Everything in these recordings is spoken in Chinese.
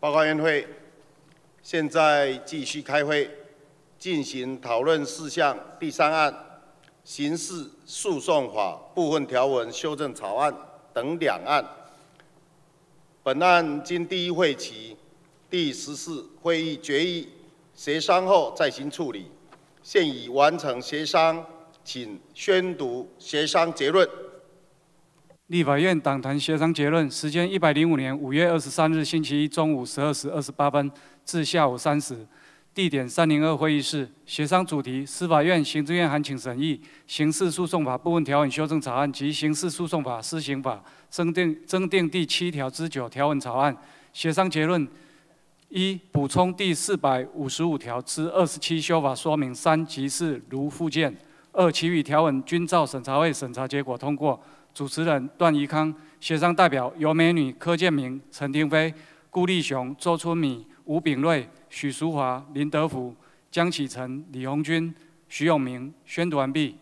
报告院会，现在继续开会，进行讨论事项第三案刑事诉讼法部分条文修正草案等两案。本案经第一会期第十四会议决议协商后再行处理，现已完成协商，请宣读协商结论。立法院党团协商结论：时间一百零五年五月二十三日星期一中午十二时二十八分至下午三时，地点三零二会议室。协商主题：司法院行政院函请审议《刑事诉讼法部分条文修正草案》及《刑事诉讼法施行法》增订增订第七条之九条文草案。协商结论：一、补充第四百五十五条之二十七修法说明三及四如附件；二、其余条文均照审查会审查结果通过。主持人段宜康，协商代表尤美女、柯建明、陈廷飞、顾立雄、周春米、吴炳瑞、许淑华、林德福、江启臣、李红军、徐永明。宣读完毕。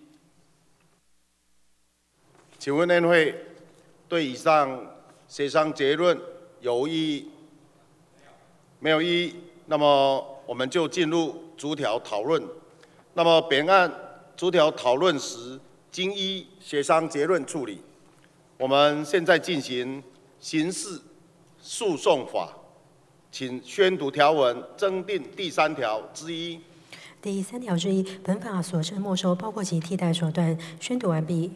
请问内会对以上协商结论有异议？没有异议。那么我们就进入逐条讨论。那么本案逐条讨论时，经依协商结论处理。我们现在进行刑事诉讼法，请宣读条文，增订第三条之一。第三条之一，本法所称没收，包括其替代手段。宣读完毕。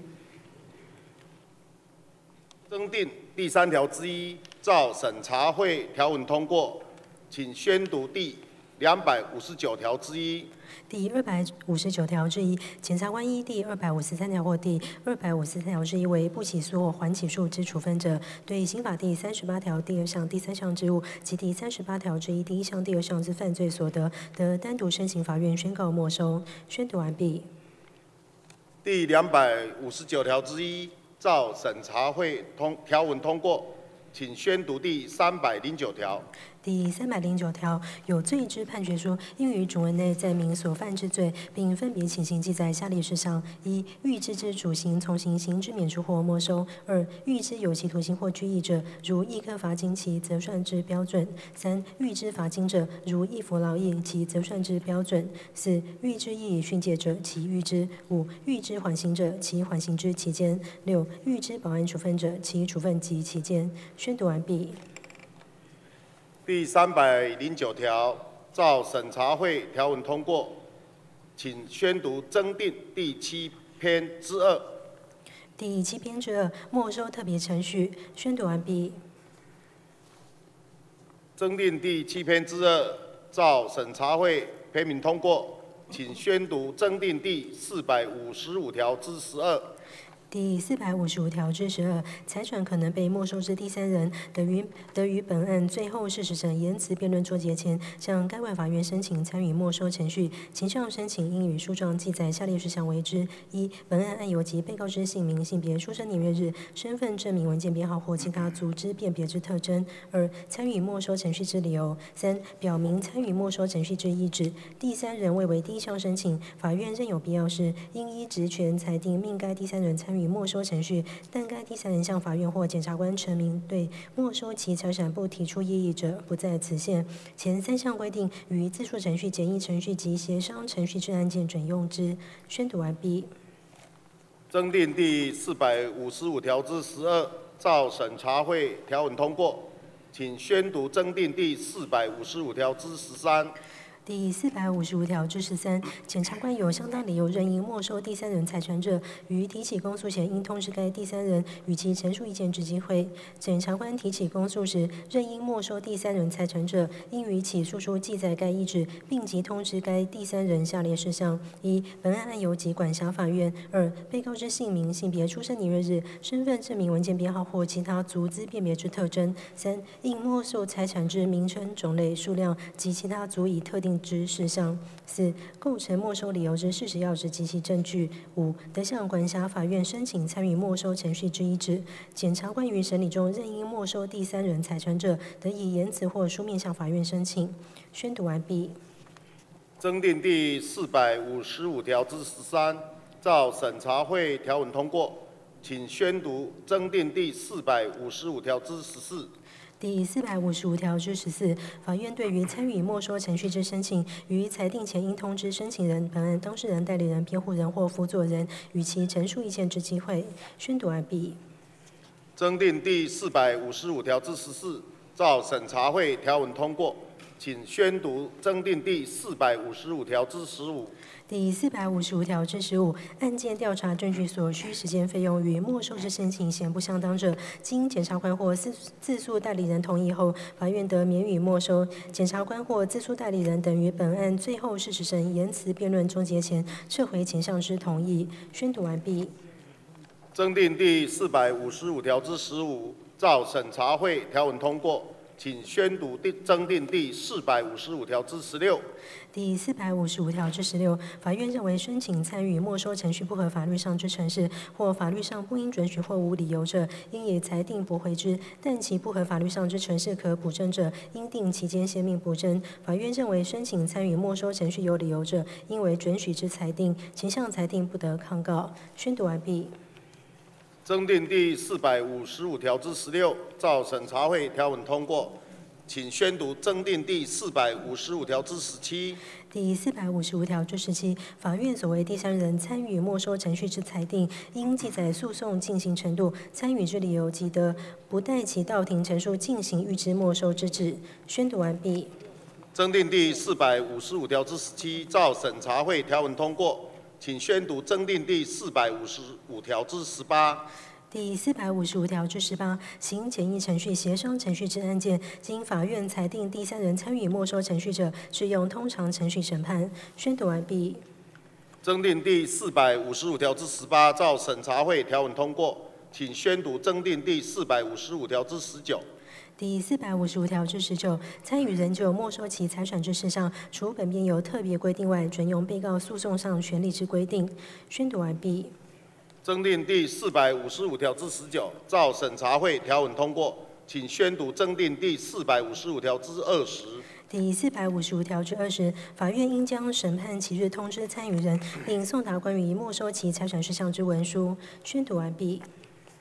增订第三条之一，照审查会条文通过，请宣读第两百五十九条之一。第二百五十九条之一，检察官依第二百五十三条或第二百五十三条之一为不起诉或缓起诉之处分者，对刑法第三十八条第二项第三项之物及第三十八条之一第一项第二项之犯罪所得，得单独申请法院宣告没收。宣读完毕。第两百五十九条之一，照审查会通条文通过，请宣读第三百零九条。第三百零九条，有罪之判决书应于主文内载明所犯之罪，并分别情形记载下列事项：一、预知之主刑从刑刑之免除或没收；二、预知有期徒刑或拘役者，如一科罚金其折算之标准；三、预知罚金者，如一服劳役其折算之标准；四、预知役以训诫者，其预知；五、预知缓刑者，其缓刑之期间；六、预知保安处分者，其处分及期间。宣读完毕。第三百零九条，照审查会条文通过，请宣读增订第七篇之二。第七篇之二，没收特别程序。宣读完毕。增订第七篇之二，照审查会篇名通过，请宣读增订第四百五十五条之十二。第四百五十五条之十二，财产可能被没收之第三人，得于得于本案最后事实上言辞辩论终结前，向该外法院申请参与没收程序。前项申请应与书状记载下列事项为之：一、本案案由及被告之姓名、性别、出生年月日、身份证明文件编号或其他组织辨别之特征；二、参与没收程序之理由；三、表明参与没收程序之意志。第三人未为第一项申请，法院认有必要时，应依职权裁定命该第三人参与。与没收程序，但该第三人向法院或检察官陈明对没收其财产不提出异议者，不在此限。前三项规定于自诉程序、简易程序及协商程序之案件准用之。宣读完毕。增订第四百五十五条之十二，照审查会条文通过，请宣读增订第四百五十五条之十三。第四百五十五条之十三，检察官有相当理由认应没收第三人财产者，于提起公诉前应通知该第三人与其陈述意见之机会。检察官提起公诉时，认应没收第三人财产者，应于起诉书记载该意志，并即通知该第三人下列事项：一、本案案由及管辖法院；二、被告之姓名、性别、出生年月日、身份证明文件编号或其他足资辨别之特征；三、应没收财产之名称、种类、数量及其他足以特定。之事项四构成没收理由之事实要旨及其证据五得向管辖法院申请参与没收程序之一之检察官于审理中任应没收第三人财产者，得以言辞或书面向法院申请。宣读完毕。增订第四百五十五条之十三，照审查会条文通过，请宣读增订第四百五十五条之十四。第四百五十五条之十四，法院对于参与没收程序之申请，于裁定前应通知申请人、本案当事人、代理人、辩护人或辅佐人，与其陈述意见之机会。宣读完毕。增订第四百五十五条之十四，照审查会条文通过，请宣读增订第四百五十五条之十五。第四百五十五条之十五，案件调查证据所需时间费用与没收之申请显不相当者，经检察官或自自诉代理人同意后，法院得免予没收。检察官或自诉代理人等于本案最后事实审言辞辩论终结前，撤回前项之同意。宣读完毕。增订第四百五十五条之十五，照审查会条文通过，请宣读第增订第四百五十五条之十六。第四百五十五条之十六，法院认为申请参与没收程序不合法律上之程式，或法律上不应准许或无理由者，应以裁定驳回之；但其不合法律上之程式可补正者，应定期间限命补正。法院认为申请参与没收程序有理由者，应为准许之裁定，前项裁定不得抗告。宣读完毕。增订第四百五十五条之十六，照审查会条文通过，请宣读增订第四百五十五条之十七。第四百五十五条之十七，法院所谓第三人参与没收程序之裁定，应记载诉讼进行程度、参与之理由及得不待其到庭陈述进行预知没收之旨。宣读完毕。增订第四百五十五条之十七，照审查会条文通过，请宣读增订第四百五十五条之十八。第四百五十五条之十八，行简易程序协商程序之案件，经法院裁定第三人参与没收程序者，适用通常程序审判。宣读完毕。增订第四百五十五条之十八，照审查会条文通过，请宣读增订第四百五十五条之十九。第四百五十五条之十九，参与人就没收其财产之事项，除本编有特别规定外，准用被告诉讼上权利之规定。宣读完毕。增订第四百五十五条之十九，照审查会条文通过，请宣读增订第四百五十五条之二十。第四百五十五条之二十，法院应将审判期日通知参与人，并送达关于没收其财产事项之文书。宣读完毕。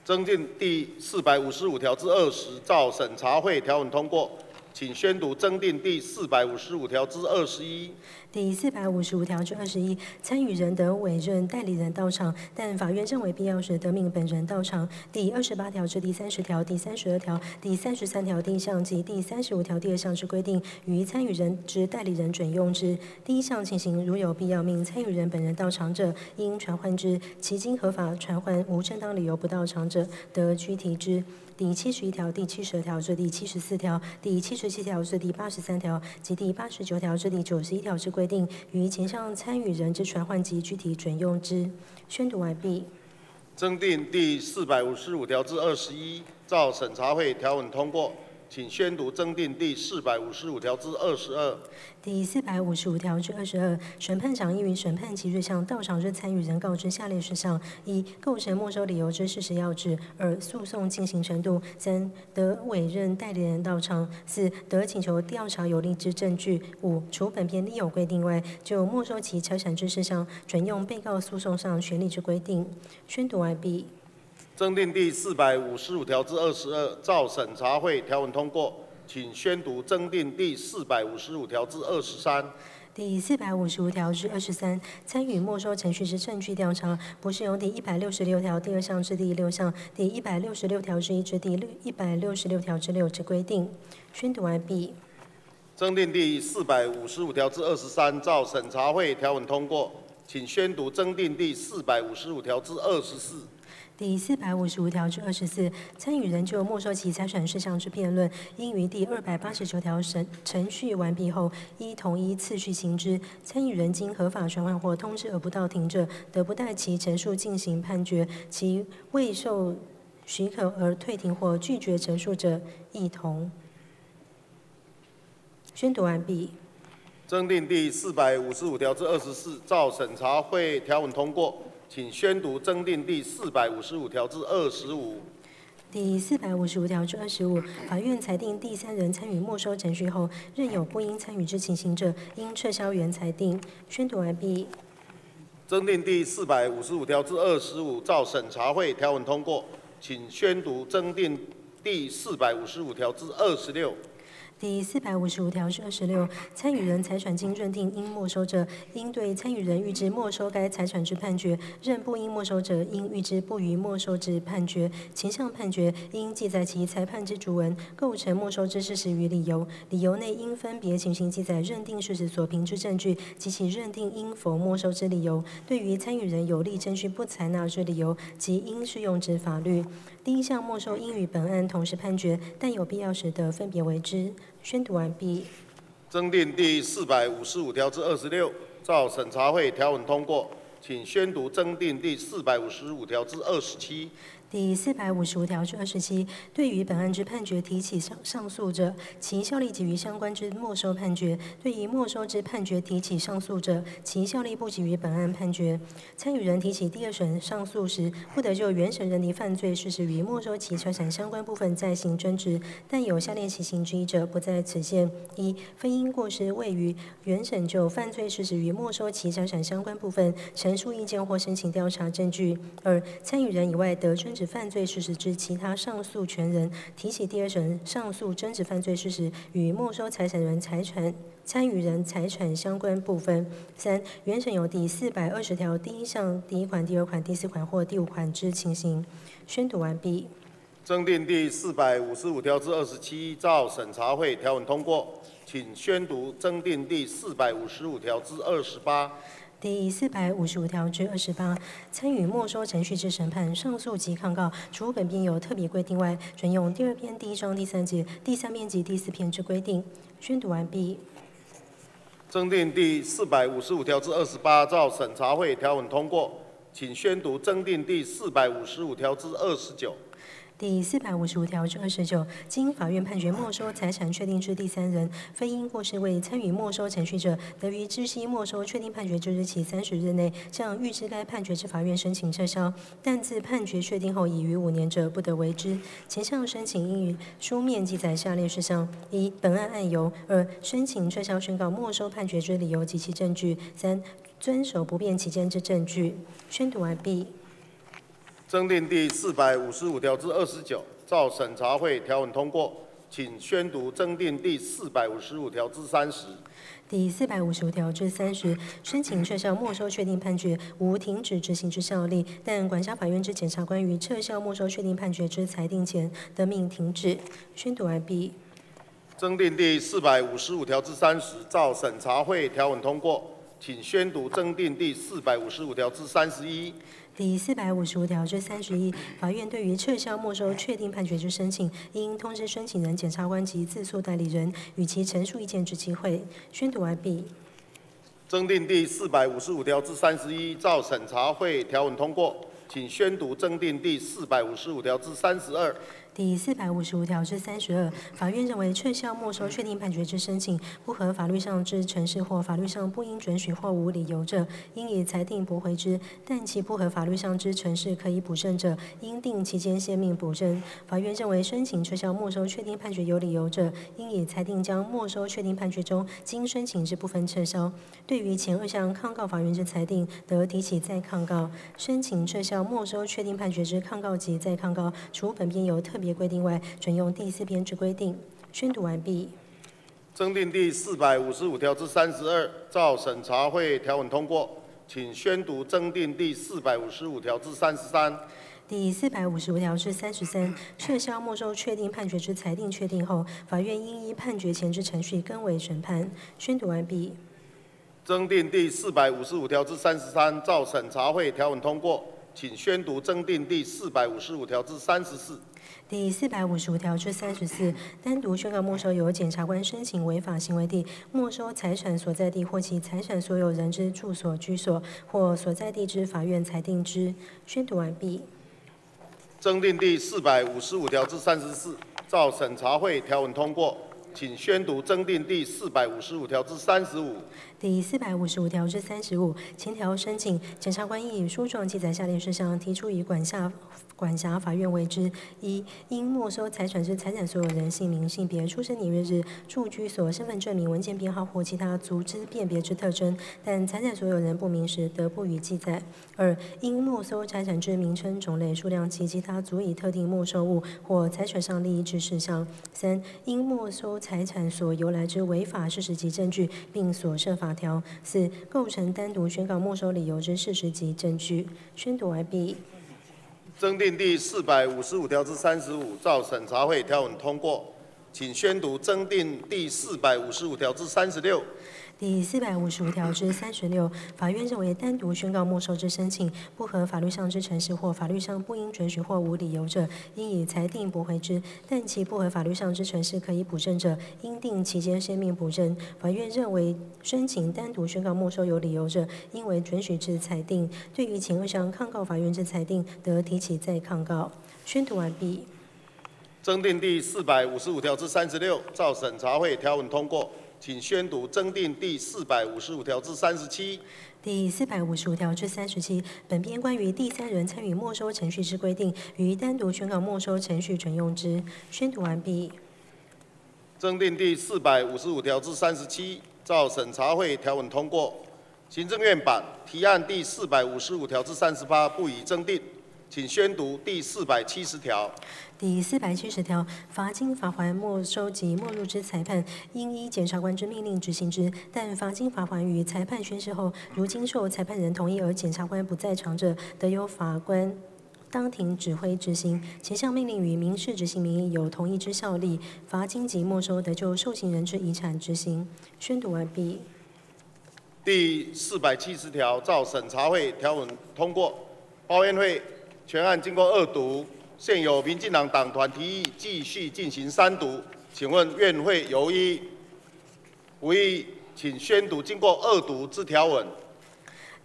增订第四百五十五条之二十，照审查会条文通过，请宣读增订第四百五十五条之二十一。第四百五十五条之二十一，参与人得委任代理人到场，但法院认为必要时，得命本人到场。第二十八条至第三十条、第三十二条、第三十三条第一项及第三十五条第二项之规定，于参与人之代理人准用之。第一项情形，如有必要命参与人本人到场者，应传唤之；其经合法传唤无正当理由不到场者，得拘提之。第七十一条、第七十二条至第七十四条、第七十七条至第八十三条及第八十九条至第九十一条之规规定，于前项参与人之传唤及具体准用之。宣读完毕。增订第四百五十五条至二十一，照审查会条文通过，请宣读增订第四百五十五条至二十二。第四百五十五条至二十二，审判长应于审判期日向到场之参与人告知下列事项：一、构成没收理由之事实要旨；二、诉讼进行程度；三、得委任代理人到场；四、得请求调查有利之证据；五、除本篇另有规定外，就没收其财产之事项，准用被告诉讼上权利之规定。宣读完毕。增订第四百五十五条至二十二，照审查会条文通过，请宣读增订第四百五十五条至二十三。第四百五十五条至二十三，参与没收程序之证据调查，不适用第一百六十六条第二项至第六项、第一百六十六条之一至第六一百六十六条之六之规定。宣读完毕。增订第四百五十五条至二十三，照审查会条文通过，请宣读增订第四百五十五条至二十四。第四百五十五条至二十四，参与人就没收其财产事项之辩论，应于第二百八十九条审程序完毕后，依同一次序行之。参与人经合法传唤或通知而不到庭者，得不待其陈述进行判决；其未受许可而退庭或拒绝陈述者，一同。宣读完毕。增订第四百五十五条至二十四，照审查会条文通过，请宣读增订第四百五十五条至二十五。第四百五十五条至二十五，法院裁定第三人参与没收程序后，任有不应参与之情形者，应撤销原裁定。宣读完毕。增订第四百五十五条至二十五，照审查会条文通过，请宣读增订第四百五十五条至二十六。第四百五十五条至二十六，参与人财产经认定应没收者，应对参与人预知没收该财产之判决；认不应没收者，应预知不予没收之判决。前项判决应记载其裁判之主文，构成没收之事实与理由。理由内应分别情形记载认定事实所凭之证据及其认定应否没收之理由。对于参与人有利证据不采纳之理由及应适用之法律。第一项没收应与本案同时判决，但有必要时得分别为之。宣读完毕。增订第四百五十五条至二十六，照审查会条文通过，请宣读增订第四百五十五条至二十七。第四百五十五条至二十七，对于本案之判决提起上上诉者，其效力给予相关之没收判决；对于没收之判决提起上诉者，其效力不给予本案判决。参与人提起第二审上诉时，不得就原审人的犯罪事实与没收其财产相关部分再行争执，但有下列情形之一者，不在此限：一、非因过失未于原审就犯罪事实与没收其财产相关部分陈述意见或申请调查证据；二、参与人以外得争。指犯罪事实之其他上诉权人提起第二审上诉争执犯罪事实与没收财产人财产参与人财产相关部分。三、原审有第四百二十条第一项第一款、第二款、第四款或第五款之情形。宣读完毕。增订第四百五十五条至二十七，照审查会条文通过，请宣读增订第四百五十五条至二十八。第四百五十五条至二十八，参与没收程序之审判、上诉及抗告，除本编有特别规定外，准用第二篇第一章第三节、第三篇及第四篇之规定。宣读完毕。增订第四百五十五条至二十八，照审查会条文通过，请宣读增订第四百五十五条至二十九。第四百五十五条之二十九，经法院判决没收财产确定之第三人，非因过失未参与没收程序者，得于知悉没收确定判决之日起三十日内，向预知该判决之法院申请撤销；但自判决确定后已逾五年者，不得为之。前项申请应于书面记载下列事项：一、本案案由；二、申请撤销宣告没收判决之理由及其证据；三、遵守不变期间之证据。宣读完毕。增订第四百五十五条至二十九，照审查会条文通过，请宣读增订第四百五十五条至三十。第四百五十五条至三十，申请撤销没收确定判决，无停止执行之效力，但管辖法院之检察官于撤销没收确定判决之裁定前，得命停止。宣读完毕。增订第四百五十五条至三十，照审查会条文通过，请宣读增订第四百五十五条至三十一。第四百五十五条至三十一，法院对于撤销没收确定判决之申请，应通知申请人、检察官及自诉代理人，与其陈述意见之机会。宣读完毕。增订第四百五十五条至三十一，照审查会条文通过，请宣读增订第四百五十五条至三十二。第四百五十五条至三十二，法院认为撤销没收确定判决之申请不合法律上之程式或法律上不应准许或无理由者，应以裁定驳回之；但其不合法律上之程式可以补正者，应定期间限命补正。法院认为申请撤销没收确定判决有理由者，应以裁定将没收确定判决中经申请之部分撤销。对于前二项抗告法院之裁定，得提起再抗告。申请撤销没收确定判决之抗告及再抗告，除本编有特别。规定外，准用第四编之规定。宣读完毕。增订第四百五十五条之三十二，照审查会条文通过，请宣读增订第四百五十五条至三十三。第四百五十五条至三十三，撤销没收确定判决之裁定确定后，法院应依判决前之程序更为审判。宣读完毕。增订第四百五十五条至三十三，照审查会条文通过，请宣读增订第四百五十五条至三十四。第四百五十五条至三十四，单独宣告没收由检察官申请违法行为地、没收财产所在地或其财产所有人之住所、居所或所在地之法院裁定之。宣读完毕。增订第四百五十五条至三十四，照审查会条文通过。请宣读增订第四百五十五条至三十五。第四百五十五条至三十五，前条申请，检察官应以书状记载下列事项，提出以管辖管辖法院为之：一、应没收财产之财产所有人姓名、性别、出生年月日、住居所、身份证明文件编号或其他组织辨别之特征，但财产所有人不明时，得不予记载；二、应没收财产之名称、种类、数量及其他足以特定没收物或财产上利益之事项；三、应没收财产所由来之违法事实及证据，并所涉法条；四、构成单独宣告没收理由之事实及证据。宣读完毕。增订第四百五十五条之三十五，照审查会条文通过，请宣读增订第四百五十五条之三十六。第四百五十五条之三十六，法院认为单独宣告没收之申请不合法律上之程式或法律上不应准许或无理由者，应以裁定驳回之；但其不合法律上之程式可以补正者，应定期间生命补正。法院认为申请单独宣告没收有理由者，应为准许之裁定。对于前二项抗告法院之裁定，得提起再抗告。宣读完毕。增订第四百五十五条之三十六，照审查会条文通过。请宣读增订第四百五十五条至三十七。第四百五十五条至三十七，本篇关于第三人参与没收程序之规定，于单独宣告没收程序准用之。宣读完毕。增订第四百五十五条至三十七，照审查会条文通过。行政院版提案第四百五十五条至三十八不予增订。请宣读第四百七十条。第四百七十条，罚金、罚还、没收及没入之裁判，应依检察官之命令执行之。但罚金、罚还与裁判宣誓后，如经受裁判人同意而检察官不在场者，得由法官当庭指挥执行。前项命令与民事执行名义有同一之效力，罚金及没收得就受刑人之遗产执行。宣读完毕。第四百七十条，照审查会条文通过，报院会。全案经过二读，现有民进党党团提议继续进行三读，请问院会有意无意，请宣读经过二读之条文。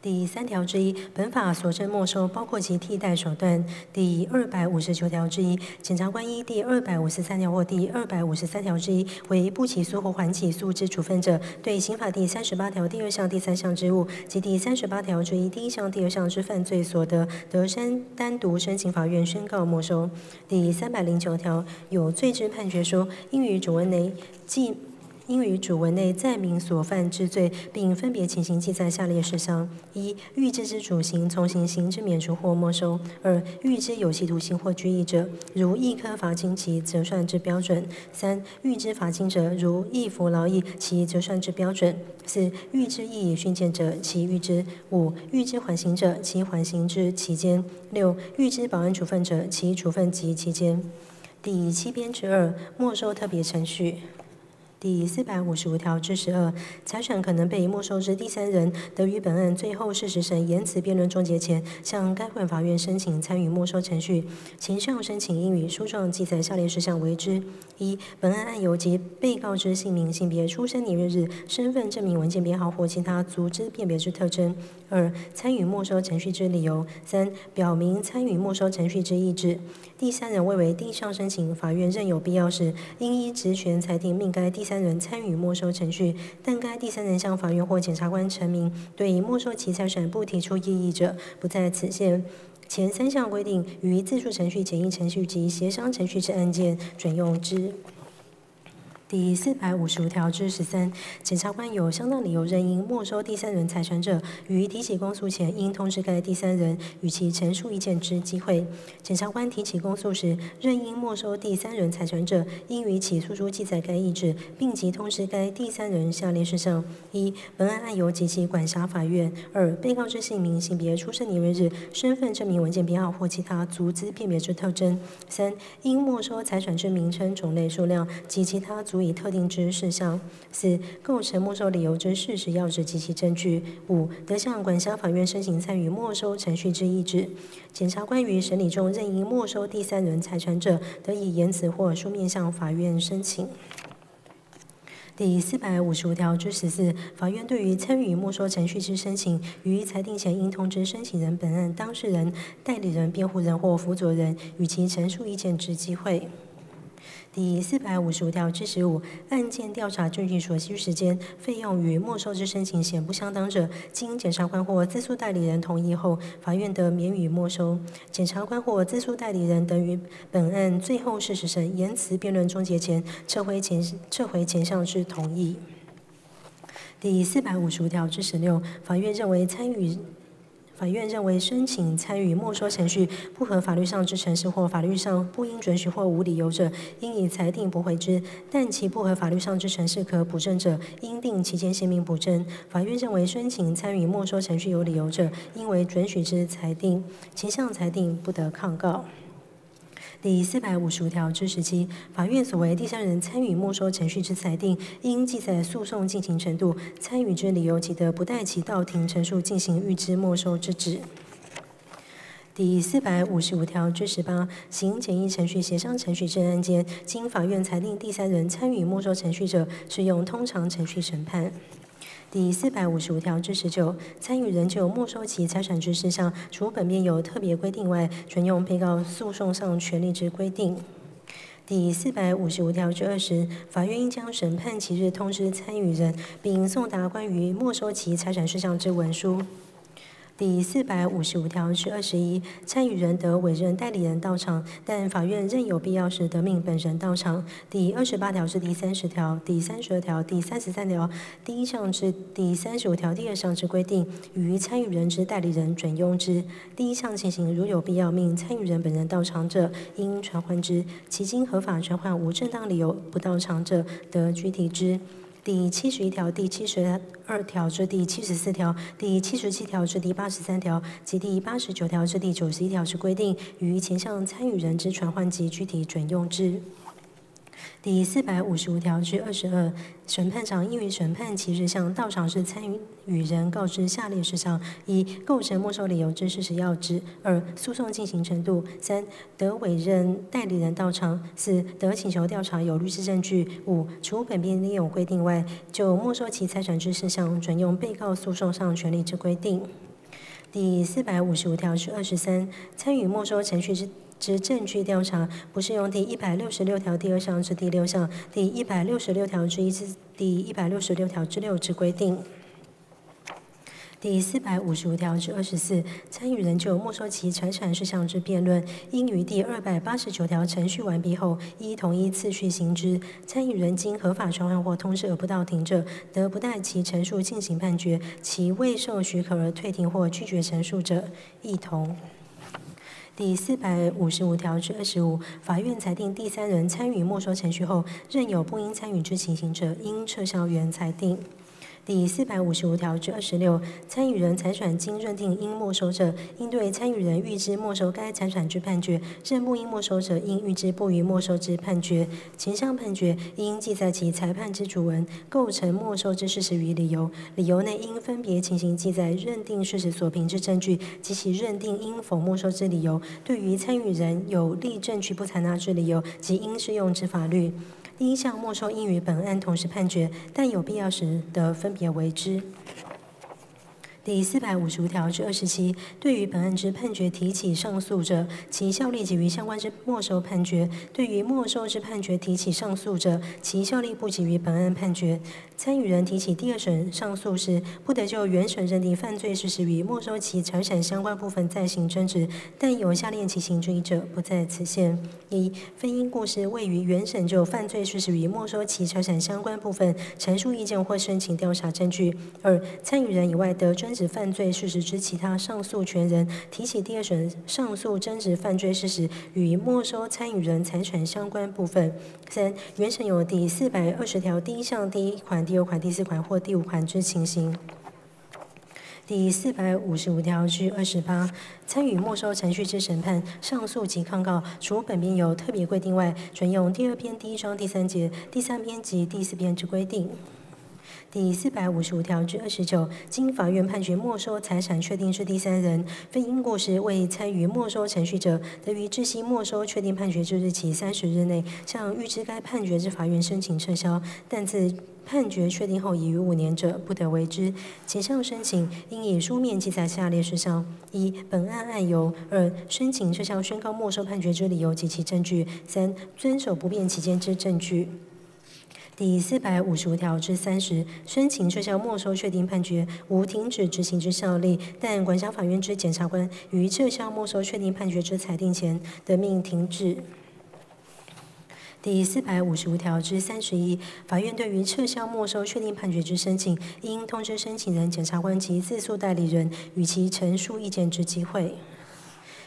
第三条之一，本法所称没收，包括其替代手段。第二百五十九条之一，检察官依第二百五十三条或第二百五十三条之一为不起诉或缓起诉之处分者，对刑法第三十八条第二项、第三项之物及第三十八条之一第一项、第二项之犯罪所得，得申单独申请法院宣告没收。第三百零九条，有罪之判决书，应于主文内记。应于主文内载明所犯之罪，并分别情形记载下列事项：一、预知之主刑从刑刑之免除或没收；二、预知有期徒刑或拘役者，如一科罚金其折算之标准；三、预知罚金者，如一服劳役其折算之标准；四、预知役以训诫者，其预知；五、预知缓刑者，其缓刑之期间；六、预知保安处分者，其处分及期间。第七编之二，没收特别程序。第四百五十五条之十二，财产可能被没收之第三人，得于本案最后事实审言辞辩论终结前，向该会法院申请参与没收程序。前项申请应于书状记载下列事项为之：一、本案案由及被告之姓名、性别、出生年月日、身份证明文件编号或其他组织辨别之特征；二、参与没收程序之理由；三、表明参与没收程序之意志。第三人未为定向申请，法院认有必要时，应依职权裁定命该第三。人参与没收程序，但该第三人向法院或检察官陈明对没收其财产不提出异议者，不在此限。前三项规定于自诉程序、简易程序及协商程序之案件准用之。第四百五十五条之十三，检察官有相当理由认应没收第三人财产者，于提起公诉前，应通知该第三人与其陈述意见之机会。检察官提起公诉时，认应没收第三人财产者，应于起诉书记载该意志，并即通知该第三人下列事项：一、本案案由及其管辖法院；二、被告之姓名、性别、出生年月日、身份证明文件编号或其他足资辨别之特征；三、应没收财产之名称、种类、数量及其他足。以特定之事项；四、构成没收理由之事实要旨及其证据；五、得向管辖法院申请参与没收程序之意志。检察官于审理中任意没收第三人财产者，得以言辞或书面向法院申请。第四百五十五条之十四，法院对于参与没收程序之申请，于裁定前应通知申请人本案当事人、代理人、辩护人或辅佐人，与其陈述意见之机会。第四百五十五条之十五，案件调查证据所需时间、费用与没收之申请显不相当者，经检察官或自诉代理人同意后，法院得免予没收。检察官或自诉代理人等于本案最后事实审、言辞辩论终结前，撤回前撤回前项之同意。第四百五十五条之十六，法院认为参与。法院认为，申请参与没收程序不合法律上之程式或法律上不应准许或无理由者，应以裁定驳回之；但其不合法律上之程式可补正者，应定期间限命补正。法院认为，申请参与没收程序有理由者，应为准许之裁定，其项裁定不得抗告。第四百五十五条之十七，法院所为第三人参与没收程序之裁定，应记载诉讼进行程度、参与之理由及得不待其到庭陈述进行预知没收之旨。第四百五十五条之十八，行简易程序协商程序之案件，经法院裁定第三人参与没收程序者，适用通常程序审判。第四百五十五条之十九，参与人就没收其财产之事项，除本面有特别规定外，准用被告诉讼上权利之规定。第四百五十五条之二十，法院应将审判期日通知参与人，并送达关于没收其财产事项之文书。第四百五十五条之二十一，参与人得委任代理人到场，但法院任有必要时得命本人到场。第二十八条至第三十条、第三十二条、第三十三条第一项至第三十五条第二项之规定，于参与人之代理人准用之。第一项情形，如有必要命参与人本人到场者，应传唤之；其经合法传唤无正当理由不到场者，得拘提之。第七十一条、第七十二条至第七十四条、第七十七条至第八十三条及第八十九条至第九十一条之规定，于前项参与人之传唤及具体准用之。第四百五十五条之二十二，审判长应于审判期日向到场之参与人告知下列事项：一、构成没收理由之事实要旨；二、诉讼进行程度；三、得委任代理人到场；四、得请求调查有律师证据；五、除本编另有规定外，就没收其财产之事项，准用被告诉讼上权利之规定。第四百五十五条之二十三，参与没收程序之。之证据调查不适用第一百六十六条第二项至第六项、第一百六十六条之一至第一百六十六条之六之规定。第四百五十五条之二十四，参与人就没收其财产事项之辩论，应于第二百八十九条程序完毕后，依同一次序行之。参与人经合法传唤或通知而不到庭者，得不待其陈述进行判决；其未受许可而退庭或拒绝陈述者，一同。第四百五十五条之二十五，法院裁定第三人参与没收程序后，任有不应参与之情形者，应撤销原裁定。第四百五十五条之二十六，参与人财产经认定应没收者，应对参与人预知没收该财产之判决；认不应没收者，应预知不予没收之判决。前项判决应记载其裁判之主文、构成没收之事实与理由。理由内应分别情形记载认定事实所凭之证据及其认定应否没收之理由。对于参与人有利证据不采纳之理由及应适用之法律。第一项没收应与本案同时判决，但有必要时的分别为之。第四百五十五条至二十七，对于本案之判决提起上诉者，其效力及于相关之没收判决；对于没收之判决提起上诉者，其效力不及于本案判决。参与人提起第二审上诉时，不得就原审认定犯罪事实与没收其财产相关部分再行争执，但有下列情形之一者，不在此限：一、非因故事未于原审就犯罪事实与没收其财产相关部分陈述意见或申请调查证据；二、参与人以外的专指犯罪事实之其他上诉权人提起第二审上诉争执犯罪事实与没收参与人财产相关部分；三、原审有第四百二十条第一项第一款。第二款、第四款或第五款之情形。第四百五十五条至二十八，参与没收程序之审判、上诉及抗告，除本编有特别规定外，准用第二篇第一章第三节、第三篇及第四篇之规定。第四百五十五条之二十九，经法院判决没收财产确定是第三人，非因过失未参与没收程序者，得于执行没收确定判决之日起三十日内，向预知该判决之法院申请撤销。但自判决确定后已逾五年者，不得为之。前项申请应以书面记载下列事项：一、本案案由；二、申请撤销宣告没收判决之理由及其证据；三、遵守不变期间之证据。第四百五十五条之三十，申请撤销没收确定判决，无停止执行之效力，但管辖法院之检察官于撤销没收确定判决之裁定前，得命停止。第四百五十五条之三十一，法院对于撤销没收确定判决之申请，应通知申请人、检察官及自诉代理人，与其陈述意见之机会。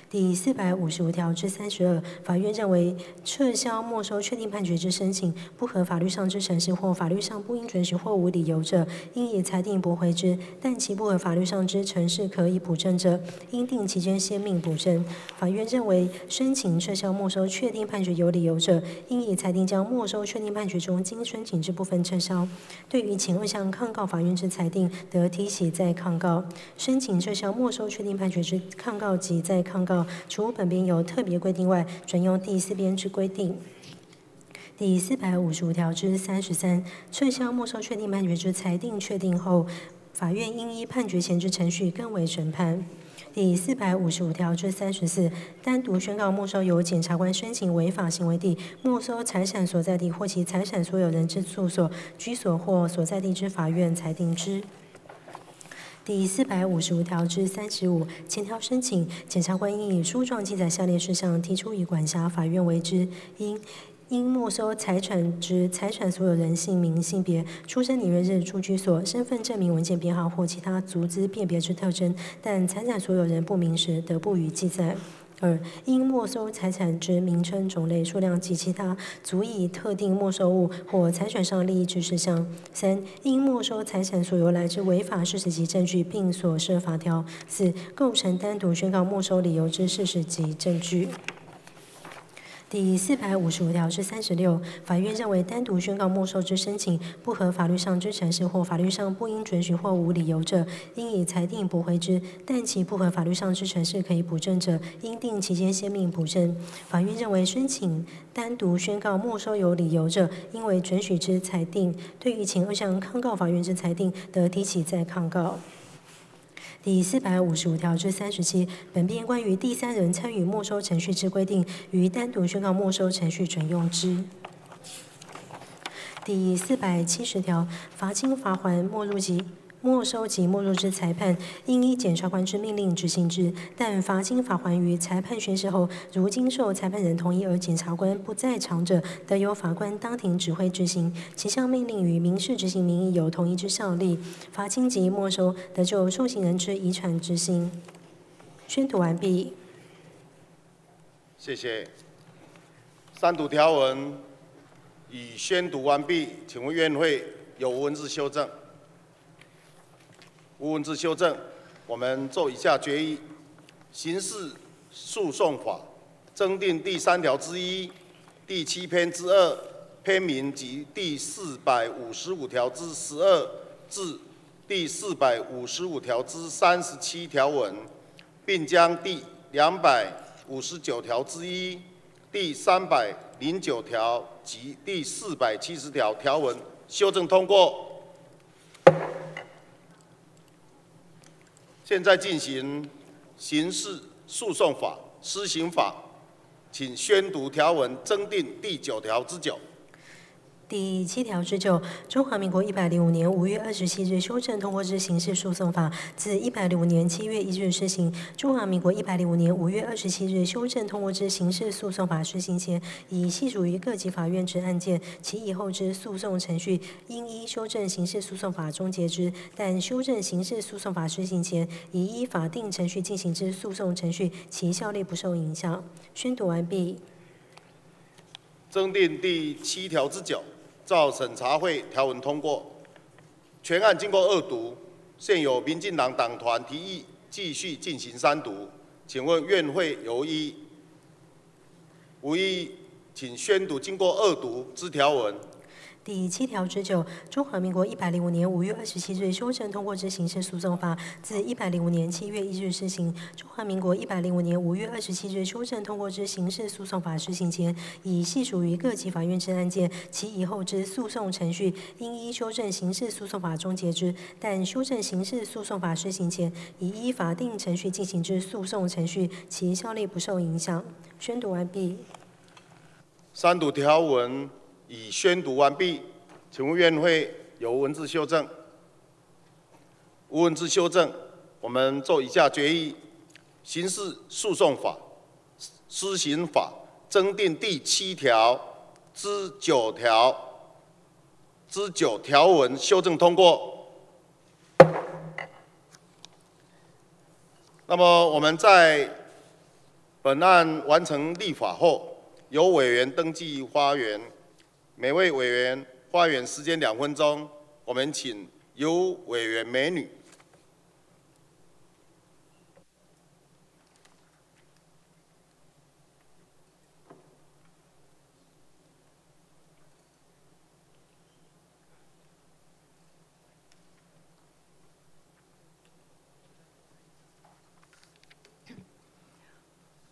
第四百五十五条之三十二，法院认为撤销没收确定判决之申请不合法律上之程式或法律上不应准许或无理由者，应以裁定驳回之；但其不合法律上之程式可以补正者，应定期间先命补正。法院认为申请撤销没收确定判决有理由者，应以裁定将没收确定判决中经申请之部分撤销。对于前二项抗告法院之裁定，得提起再抗告。申请撤销没收确定判决之抗告及再抗告。除本编有特别规定外，准用第四编之规定。第四百五十五条之三十三，撤销没收确定判决之裁定确定后，法院应依判决前之程序更为审判。第四百五十五条之三十四，单独宣告没收由检察官申请违法行为地没收财产所在地或其财产所有人之住所、居所或所在地之法院裁定之。第四百五十五条之三十五，前条申请，检察官应以书状记载下列事项，提出以管辖法院为之：应应没收财产之财产所有人姓名、性别、出生年月日、住居所、身份证明文件编号或其他足资辨别之特征，但财产所有人不明时，得不予记载。二、应没收财产之名称、种类、数量及其他足以特定没收物或财产上利益之事项。三、应没收财产所由来之违法事实及证据，并所涉法条。四、构成单独宣告没收理由之事实及证据。第四百五十五条至三十六，法院认为单独宣告没收之申请不合法律上之程式或法律上不应准许或无理由者，应以裁定驳回之；但其不合法律上之程式可以补正者，应定期间先命补正。法院认为申请单独宣告没收有理由者，应为准许之裁定。对于前二项抗告法院之裁定，得提起再抗告。第四百五十五条至三十七，本编关于第三人参与没收程序之规定，于单独宣告没收程序准用之。第四百七十条，罚金、罚还、没入及没收及没入之裁判，应依检察官之命令执行之。但罚金、罚还于裁判宣誓后，如经受裁判人同意而检察官不在场者，得由法官当庭指挥执行。其项命令与民事执行名义有同一之效力。罚金及没收，得就受刑人之遗产执行。宣读完毕。谢谢。三读条文已宣读完毕，请问院会有无文字修正？无文字修正，我们做以下决议：刑事诉讼法增订第三条之一、第七篇之二篇名及第四百五十五条之十二至第四百五十五条之三十七条文，并将第两百五十九条之一、第三百零九条及第四百七十条条文修正通过。现在进行刑事诉讼法施行法，请宣读条文增订第九条之九。第七条之九，中华民国一百零五年五月二十七日修正通过之刑事诉讼法，自一百零五年七月一日施行。中华民国一百零五年五月二十七日修正通过之刑事诉讼法施行前，已系属于各级法院之案件，其以后之诉讼程序，应依修正刑事诉讼法终结之。但修正刑事诉讼法施行前，已依法定程序进行之诉讼程序，其效力不受影响。宣读完毕。增订第七条之九。照审查会条文通过，全案经过二读，现有民进党党团提议继续进行三读，请问院会有异？无异，请宣读经过二读之条文。第七条之九，中华民国一百零五年五月二十七日修正通过之刑事诉讼法，自一百零五年七月一日施行。中华民国一百零五年五月二十七日修正通过之刑事诉讼法施行前，已系属于各级法院之案件，其以后之诉讼程序应依修正刑事诉讼法终结之。但修正刑事诉讼法施行前，已依法定程序进行之诉讼程序，其效力不受影响。宣读完毕。三读条文已宣读完毕，请问院会有文字修正？无文字修正，我们做以下决议：刑事诉讼法施行法增订第七条之九条之九条文修正通过。那么我们在本案完成立法后。由委员登记发言，每位委员发言时间两分钟。我们请由委员美女。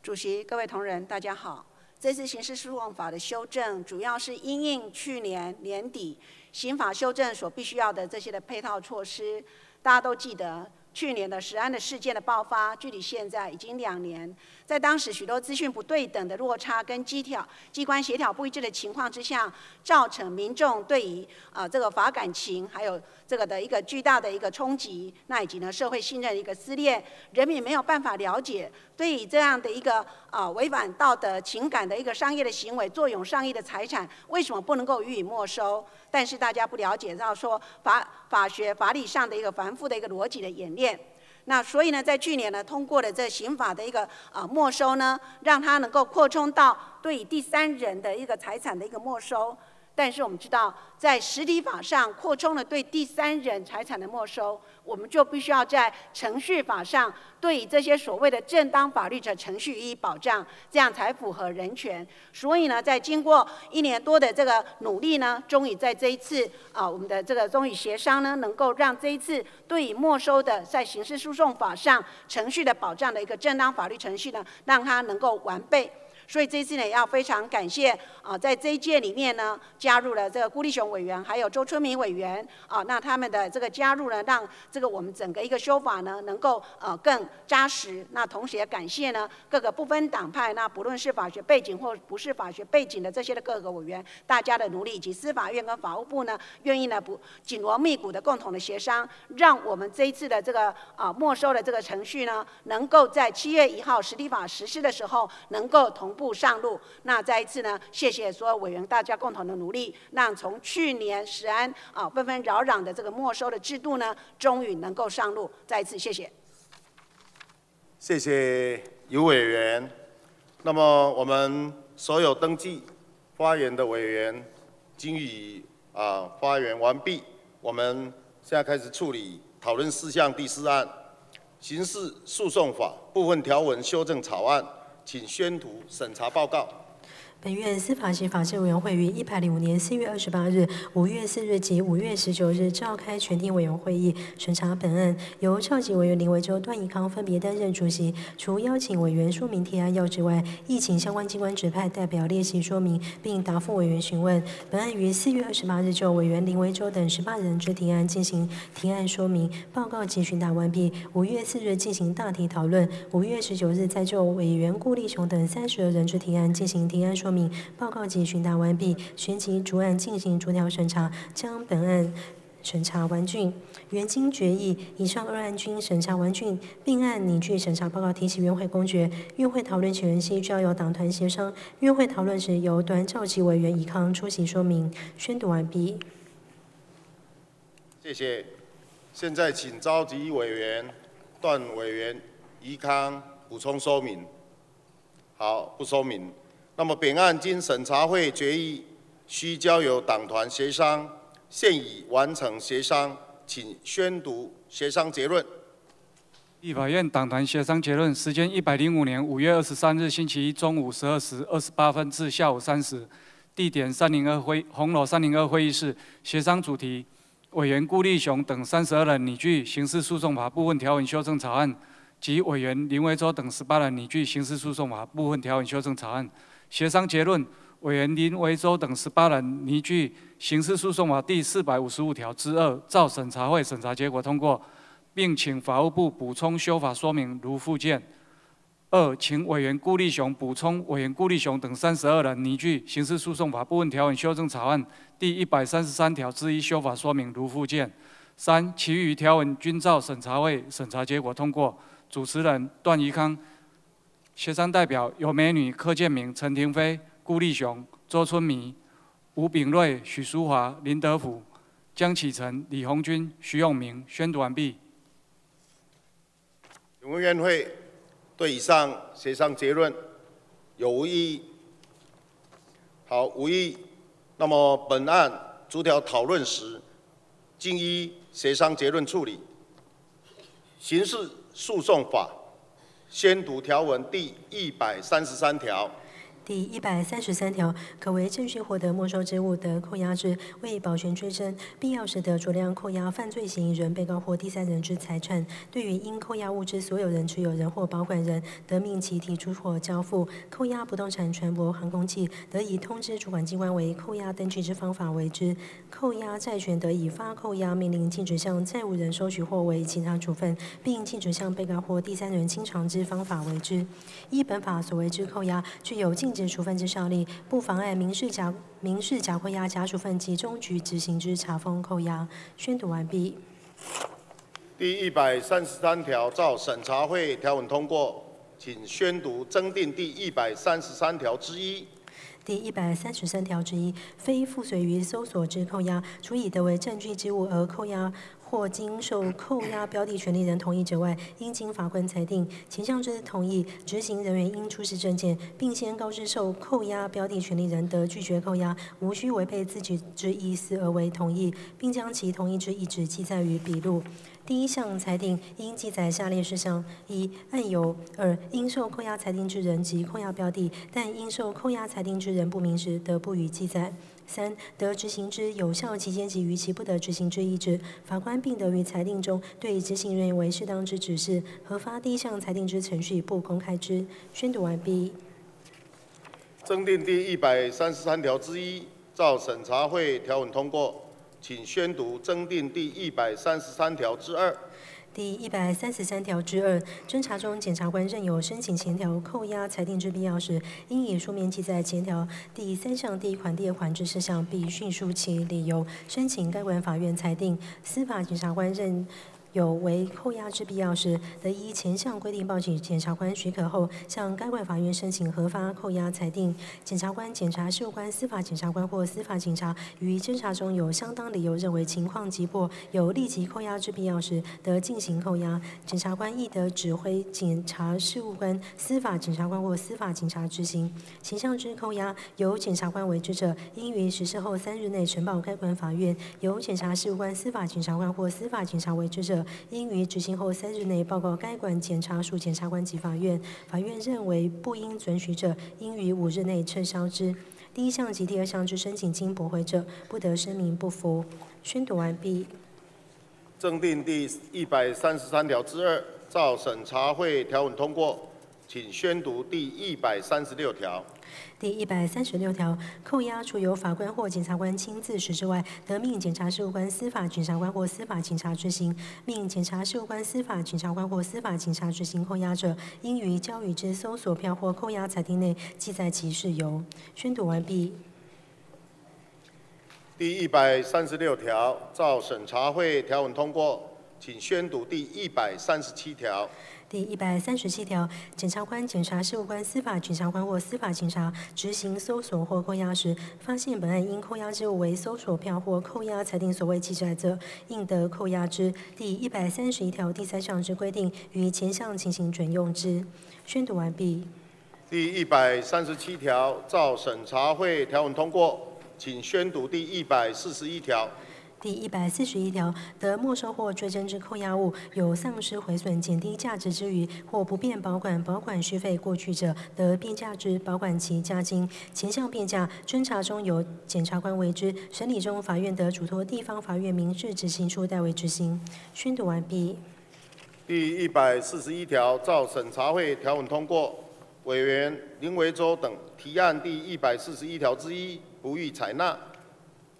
主席、各位同仁，大家好。这次刑事诉讼法的修正，主要是因应去年年底刑法修正所必须要的这些的配套措施。大家都记得去年的食安的事件的爆发，距离现在已经两年。在当时许多资讯不对等的落差跟机调机关协调不一致的情况之下，造成民众对于啊这个法感情还有这个的一个巨大的一个冲击，那以及呢社会信任的一个撕裂，人民没有办法了解，对于这样的一个啊违反道德情感的一个商业的行为，作用上亿的财产，为什么不能够予以没收？但是大家不了解到说法法学法理上的一个繁复的一个逻辑的演练。那所以呢，在去年呢通过了这刑法的一个啊没收呢，让它能够扩充到对第三人的一个财产的一个没收。但是我们知道，在实体法上扩充了对第三人财产的没收，我们就必须要在程序法上对这些所谓的正当法律的程序予以保障，这样才符合人权。所以呢，在经过一年多的这个努力呢，终于在这一次啊，我们的这个终于协商呢，能够让这一次对于没收的在刑事诉讼法上程序的保障的一个正当法律程序呢，让它能够完备。所以这次呢，要非常感谢啊，在这一届里面呢，加入了这个辜立雄委员，还有周春明委员啊，那他们的这个加入呢，让这个我们整个一个修法呢，能够呃更扎实。那同时也感谢呢各个不分党派，那不论是法学背景或不是法学背景的这些的各个委员，大家的努力，以及司法院跟法务部呢，愿意呢不紧锣密鼓的共同的协商，让我们这一次的这个啊没收的这个程序呢，能够在七月一号实体法实施的时候，能够同。步上路，那再一次呢，谢谢所有委员大家共同的努力，让从去年食安啊纷纷扰攘的这个没收的制度呢，终于能够上路。再一次谢谢。谢谢尤委员。那么我们所有登记发言的委员，均已啊发言完毕。我们现在开始处理讨论事项第四案，刑事诉讼法部分条文修正草案。请宣读审查报告。本院司法及法制委员会于一百零五年四月二十八日、五月四日及五月十九日召开全体委员会议，审查本案，由召集委员林维洲、段义康分别担任主席。除邀请委员说明提案要旨外，亦请相关机关指派代表列席说明，并答复委员询问。本案于四月二十八日就委员林维洲等十八人之提案进行提案说明报告及询答完毕。五月四日进行大体讨论，五月十九日再就委员顾立雄等三十二人之提案进行提案说明。报告及询答完毕，旋即逐案进行逐条审查，将本案审查完竣。原经决议，以上二案均审查完竣，并按拟具审查报告提起院会公决。院会讨论起人需要由党团协商。院会讨论时，由短召集委员乙康出席说明。宣读完毕。谢谢。现在请召集委员段委员宜康补充说明。好，不说明。那么本案经审查会决议，需交由党团协商，现已完成协商，请宣读协商结论。立法院党团协商结论，时间一百零五年五月二十三日星期一中午十二时二十八分至下午三时，地点三零二会红楼三零二会议室，协商主题。委员顾立雄等三十二人拟具刑事诉讼法部分条文修正草案，及委员林维洲等十八人拟具刑事诉讼法部分条文修正草案。协商结论：委员林维洲等十八人拟具刑事诉讼法第四百五十五条之二，照审查会审查结果通过，并请法务部补充修法说明如附件。二，请委员顾立雄补充委员顾立雄等三十二人拟具刑事诉讼法部分条文修正草案第一百三十三条之一修法说明如附件。三，其余条文均照审查会审查结果通过。主持人段宜康，协商代表有美女柯建明、陈廷飞、顾立雄、周春米、吴炳瑞、许淑华、林德福、江启臣、李红军、徐永明。宣读完毕。请问院会对以上协商结论有无异议？好，无异议。那么本案逐条讨论时，经依协商结论处理。刑事诉讼法宣读条文第一百三十三条。第一百三十三条，可为证据获得没收之物得扣押之，为保全追征，必要时得酌量扣押犯罪嫌疑人、被告或第三人之财产。对于因扣押物之所有人、持有人或保管人，得命其提出或交付。扣押不动产、船舶、航空器，得以通知主管机关为扣押登记之方法为之。扣押债权得以发扣押命令，禁止向债务人收取或为其他处分，并禁止向被告或第三人清偿之方法为之。依本法所为之扣押，具有禁止处分之效力，不妨碍民事假民事假扣押假处分及终局执行之查封扣押。宣读完毕。第一百三十三条，照审查会条文通过，请宣读增订第一百三十三条之一。第一百三十三条之一，非附随于搜索之扣押，除以得为证据之物而扣押，或经受扣押标的权利人同意者外，应经法官裁定，前项之同意，执行人员应出示证件，并先告知受扣押标的权利人得拒绝扣押，无需违背自己之意思而为同意，并将其同意之意旨记载于笔录。第一项裁定应记载下列事项：一、案由；二、应受扣押裁定之人及扣押标的，但应受扣押裁定之人不明时，得不予记载；三、得执行之有效期间及逾期不得执行之意志，法官并得于裁定中对执行人员为适当之指示，核发第一项裁定之程序不公开之。宣读完毕。增订第一百三十三条之一，照审查会条文通过，请宣读增订第一百三十三条之二。第一百三十三条之二，侦查中检察官认有申请前条扣押裁定之必要时，应以书面记载前条第三项第一款、第二款之事项，并迅速其理由，申请该管法院裁定。司法检察官认有为扣押之必要时，得依前项规定报请检察官许可后，向该管法院申请核发扣押裁定。检察官、检察事务官、司法检察官或司法警察于侦查中有相当理由认为情况急迫，有立即扣押之必要时，得进行扣押。检察官亦得指挥检察事务官、司法检察官或司法警察执行。前项之扣押由检察官为之者，应于实施后三日内呈报该管法院；由检察事务官、司法检察官或司法警察为之者，应于执行后三日内报告该管检察署检察官及法院。法院认为不应准许者，应于五日内撤销之。第一项及第二项之申请经驳回者，不得声明不服。宣读完毕。增订第一百三十三条之二，照审查会条文通过，请宣读第一百三十六条。第一百三十六条，扣押除由法官或检察官亲自实施外，得命检察事务官、司法检察官或司法警察执行；命检察事务官、司法检察官或司法警察执行扣押者，应于交予之搜索票或扣押裁定内记载其事由。宣读完毕。第一百三十六条，照审查会条文通过，请宣读第一百三十七条。第一百三十七条，检察官、检察事务官、司法检察官或司法警察执行搜索或扣押时，发现本案因扣押之物为搜索票或扣押裁定所未记载者，应得扣押之。第一百三十一条第三项之规定，于前项情形准用之。宣读完毕。第一百三十七条，照审查会条文通过，请宣读第一百四十一条。第一百四十一条，得没收或追征之扣押物有丧失、毁损、减低价值之余，或不便保管、保管续费过去者，得变价之，保管其价金。前项变价，侦查中由检察官为之，审理中法院得嘱托地方法院民事执行处代为执行。宣读完毕。第一百四十一条，照审查会条文通过，委员林维洲等提案第一百四十一条之一不予采纳。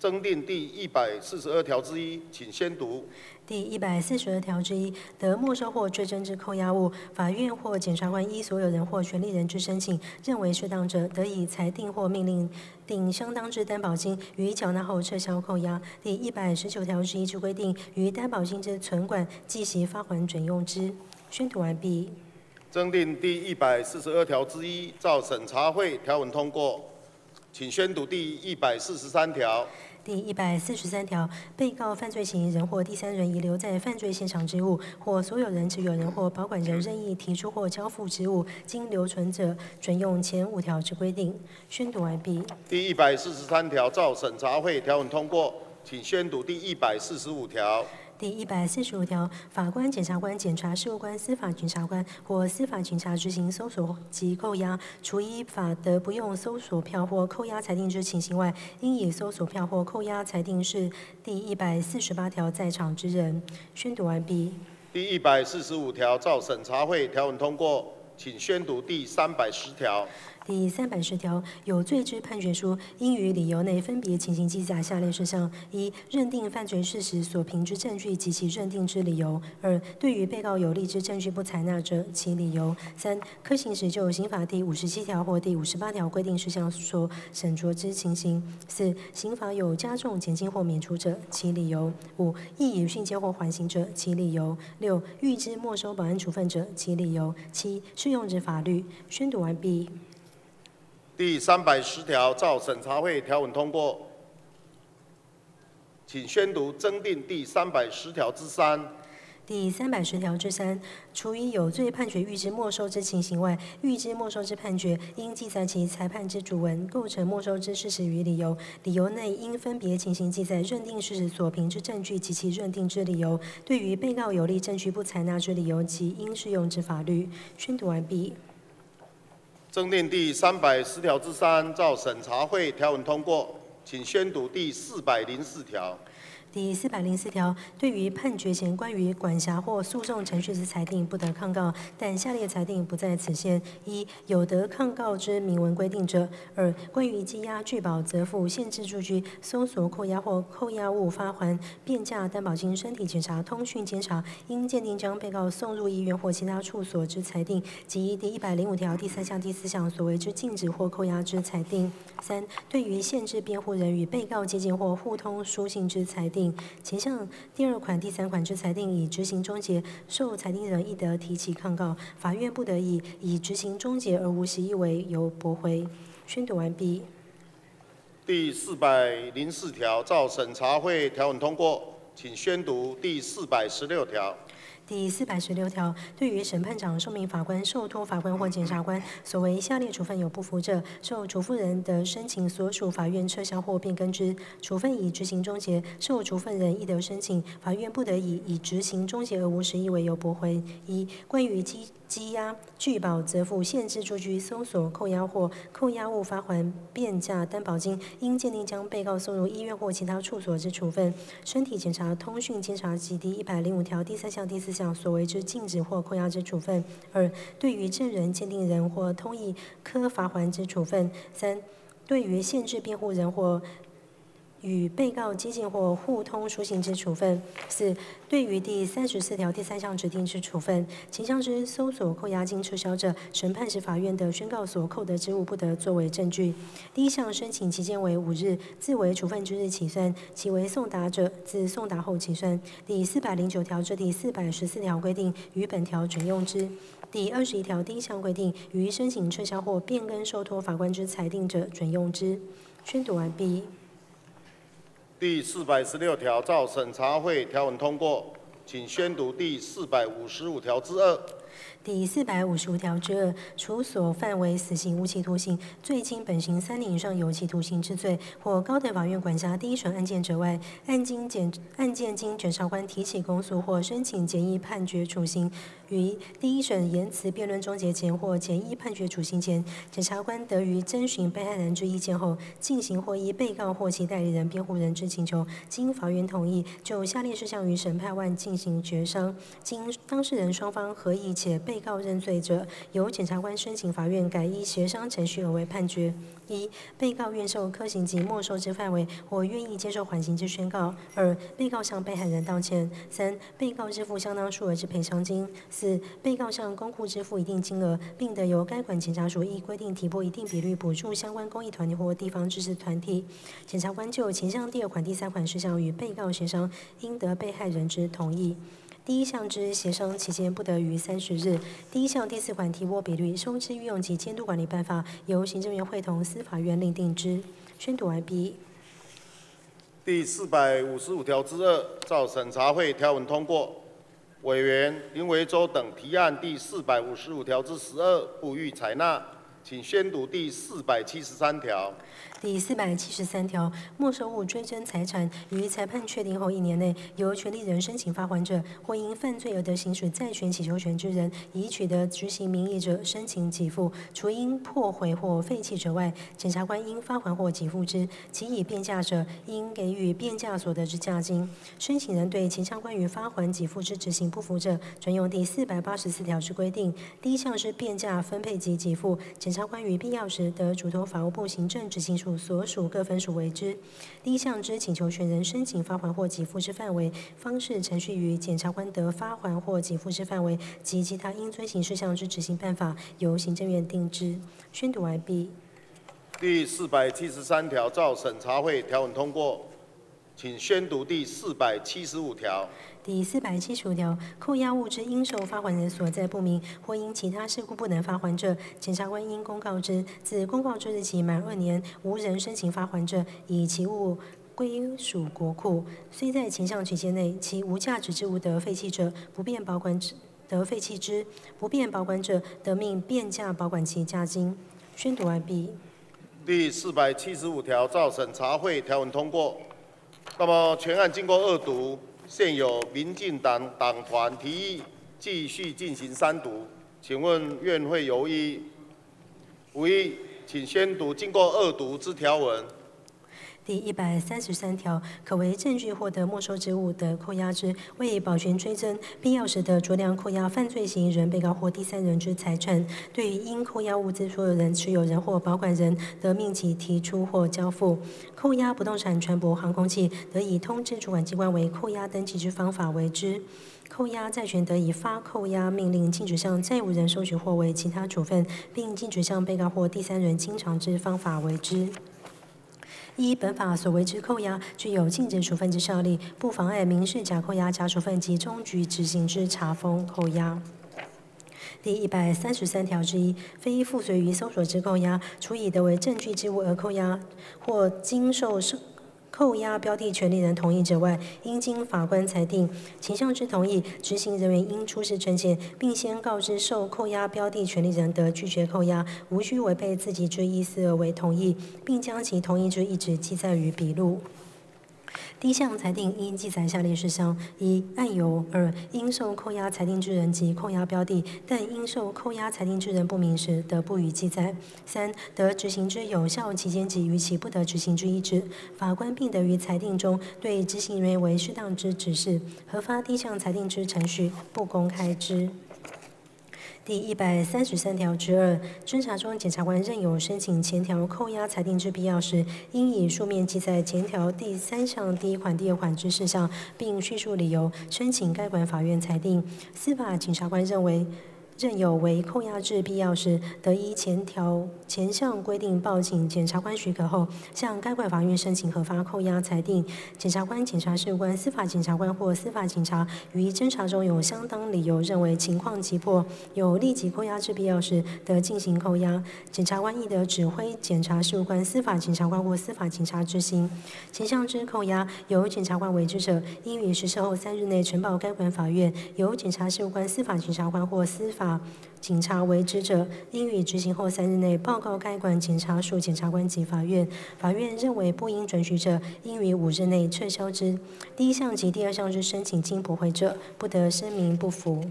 增订第一百四十二条之一，请宣读。第一百四十二条之一，得没收或追征之扣押物，法院或检察官依所有人或权利人之申请，认为适当者，得以裁定或命令定相当之担保金，予缴纳后撤销扣押。第一百十九条之一之规定，于担保金之存管、计息发还准用之。宣读完毕。增订第一百四十二条之一，照审查会条文通过，请宣读第一百四十三条。第一百四十三条，被告犯罪嫌疑人或第三人遗留在犯罪现场之物，或所有人、持有人或保管人任意提出或交付之物，经留存者，准用前五条之规定。宣读完毕。第一百四十三条，照审查会条文通过，请宣读第一百四十五条。第一百四十五条，法官、检察官、检察事务官、司法警察官或司法警察执行搜索及扣押，除依法得不用搜索票或扣押裁定之情形外，应以搜索票或扣押裁定是第一百四十八条在场之人。宣读完毕。第一百四十五条，照审查会条文通过，请宣读第三百十条。第三百十条，有罪之判决书应于理由内分别情形记载下列事项：一、认定犯罪事实所凭之证据及其认定之理由；二、对于被告有利之证据不采纳者，其理由；三、科刑时就刑法第五十七条或第五十八条规定事项所审酌之情形；四、刑法有加重、减轻或免除者，其理由；五、易以训诫或缓刑者，其理由；六、预知没收保安处分者，其理由；七、适用之法律。宣读完毕。第三百十条，照审查会条文通过，请宣读增订第三百十条之三。第三百十条之三，除以有罪判决预知没收之情形外，预知没收之判决应记载其裁判之主文，构成没收之事实与理由。理由内应分别情形记载认定事实所凭之证据及其认定之理由。对于被告有利证据不采纳之理由及应适用之法律。宣读完毕。增订第三百十条之三，照审查会条文通过，请宣读第四百零四条。第四百零四条，对于判决前关于管辖或诉讼程序之裁定，不得抗告，但下列裁定不在此限：一、有得抗告之明文规定者；二、关于羁押、拒保、责付、限制住居、搜索、扣押或扣押物发还、变价、担保金、身体检查、通讯监察，应鉴定将被告送入医院或其他处所之裁定，及第一百零五条第三项、第四项所为之禁止或扣押之裁定；三、对于限制辩护人与被告接近或互通书信之裁定。前向第二款、第三款之裁定已执行终结，受裁定人亦得提起抗告，法院不得以已执行终结而无协议为由驳回。宣读完毕。第四百零四条，照审查会条文通过，请宣读第四百十六条。第四百十六条，对于审判长、受命法官、受托法官或检察官所为下列处分有不服者，受处分人的申请所属法院撤销或变更之，处分已执行终结，受处分人亦得申请，法院不得以已执行终结而无实意为由驳回。一、关于基羁押、拒保、责付、限制住居、搜索、扣押或扣押物发还、变价、担保金，应鉴定将被告送入医院或其他处所之处分，身体检查、通讯监察及第一百零五条第三项、第四项所为之禁止或扣押之处分；二、对于证人、鉴定人或通译科罚还之处分；三、对于限制辩护人或与被告接近或互通书信之处分；四、对于第三十四条第三项指定之处分，前项之搜索、扣押金撤销者，审判时法院的宣告所扣的之物不得作为证据。第一项申请期间为五日，自为处分之日起算；其为送达者，自送达后起算。第四百零九条至第四百十四条规定，与本条准用之。第二十一条第一项规定，与申请撤销或变更受托法官之裁定者，准用之。宣读完毕。第四百十六条，照审查会条文通过，请宣读第四百五十五条之二。第四百五十五条之二，处所犯为死刑、无期徒刑、最轻本刑三年以上有期徒刑之罪，或高等法院管辖第一审案件者外，案经检案件经检察官提起公诉或申请简易判决处刑，于第一审言辞辩论终结前或前一判决处刑前，检察官得于征询被害人之意见后，进行或依被告或其代理人、辩护人之请求，经法院同意，就下列事项于审判外进行决商。经当事人双方合意且被告认罪者，由检察官申请法院改依协商程序而为判决。一、被告愿受科刑及没收之范围，或愿意接受缓刑之宣告；二、被告向被害人道歉；三、被告支付相当数额之赔偿金；四、被告向公库支付一定金额，并得由该管检察署依规定提拨一定比率补助相关公益团体或地方支持团体。检察官就前项第二款、第三款事项与被告协商，应得被害人之同意。第一项之协商期间不得逾三十日。第一项第四款提拨比率、收支运用及监督管理办法，由行政院会同司法院另定之。宣读完毕。第四百五十五条之二，照审查会条文通过。委员林维洲等提案第四百五十五条之十二不予采纳，请宣读第四百七十三条。第四百七十三条，没收物追征财产于裁判确定后一年内，由权利人申请发还者，或因犯罪而得行使债权请求权之人，已取得执行名义者，申请给付；除因破毁或废弃者外，检察官应发还或给付之。其已变价者，应给予变价所得之价金。申请人对前项关于发还给付之执行不服者，准用第四百八十四条之规定。第一项是变价分配及给付，检察官于必要时，得嘱托法务部行政执行处。所属各分属为之。第一项之请求权人申请发还或给付之范围、方式、程序与检察官得发还或给付之范围及其他应遵行事项之执行办法，由行政院定之。宣读完毕。第四百七十三条，照审查会条文通过，请宣读第四百七十五条。第四百七十五条，扣押物之应受发还人所在不明，或因其他事故不能发还者，检察官应公告之。自公告之日起满二年，无人申请发还者，以其物归属国库。虽在前项期间内，其无价值之物得废弃者，不便保管之得废弃之；不便保管者，得命变价保管其价金。宣读完毕。第四百七十五条，照审查会条文通过。那么全案经过二读。现有民进党党团提议继续进行三读，请问院会有意？无意，请宣读经过二读之条文。第一百三十三条，可为证据获得没收之物的扣押之，为保全追征，必要时的酌量扣押犯罪嫌疑人、被告或第三人之财产。对于应扣押物之所有人、持有人或保管人，得命其提出或交付。扣押不动产、船舶、航空器，得以通知主管机关为扣押登记之方法为之。扣押债权得以发扣押命令，禁止向债务人收取或为其他处分，并禁止向被告或第三人清偿之方法为之。一、本法所为之扣押具有禁止处分之效力，不妨碍民事假扣押、假处分及终局执行之查封、扣押。第一百三十三条之一，非附随于搜索之扣押，处以得为证据之物而扣押，或经受受。扣押标的权利人同意者外，应经法官裁定。秦向之同意，执行人员应出示证件，并先告知受扣押标的权利人得拒绝扣押，无需违背自己之意思而为同意，并将其同意之意志记载于笔录。第一项裁定应记载下列事项：一、案由；二、应受扣押裁定之人及扣押标的，但应受扣押裁定之人不明时，得不予记载；三、得执行之有效期间及逾期不得执行之一旨，法官并得于裁定中对执行人员为适当之指示，核发第一项裁定之程序，不公开之。第一百三十三条之二，侦查中检察官任有申请前条扣押裁定之必要时，应以书面记载前条第三项第一款、第二款之事项，并叙述理由，申请该管法院裁定。司法检察官认为。任有为扣押之必要时，得依前条前项规定报请检察官许可后，向该管法院申请核发扣押裁定。检察官、检察事务官、司法检察官或司法警察于侦查中有相当理由认为情况急迫，有立即扣押之必要时，得进行扣押。检察官亦得指挥检察事务官、司法检察官或司法警察执行。前项之扣押由检察官为之者，应于实施后三日内呈报该管法院，由检察事务官、司法检察官或司法法警察为之者，应于执行后三日内报告该管检察署检察官及法院。法院认为不应准许者，应于五日内撤销之。第一项及第二项之申请经驳回者，不得声明不服。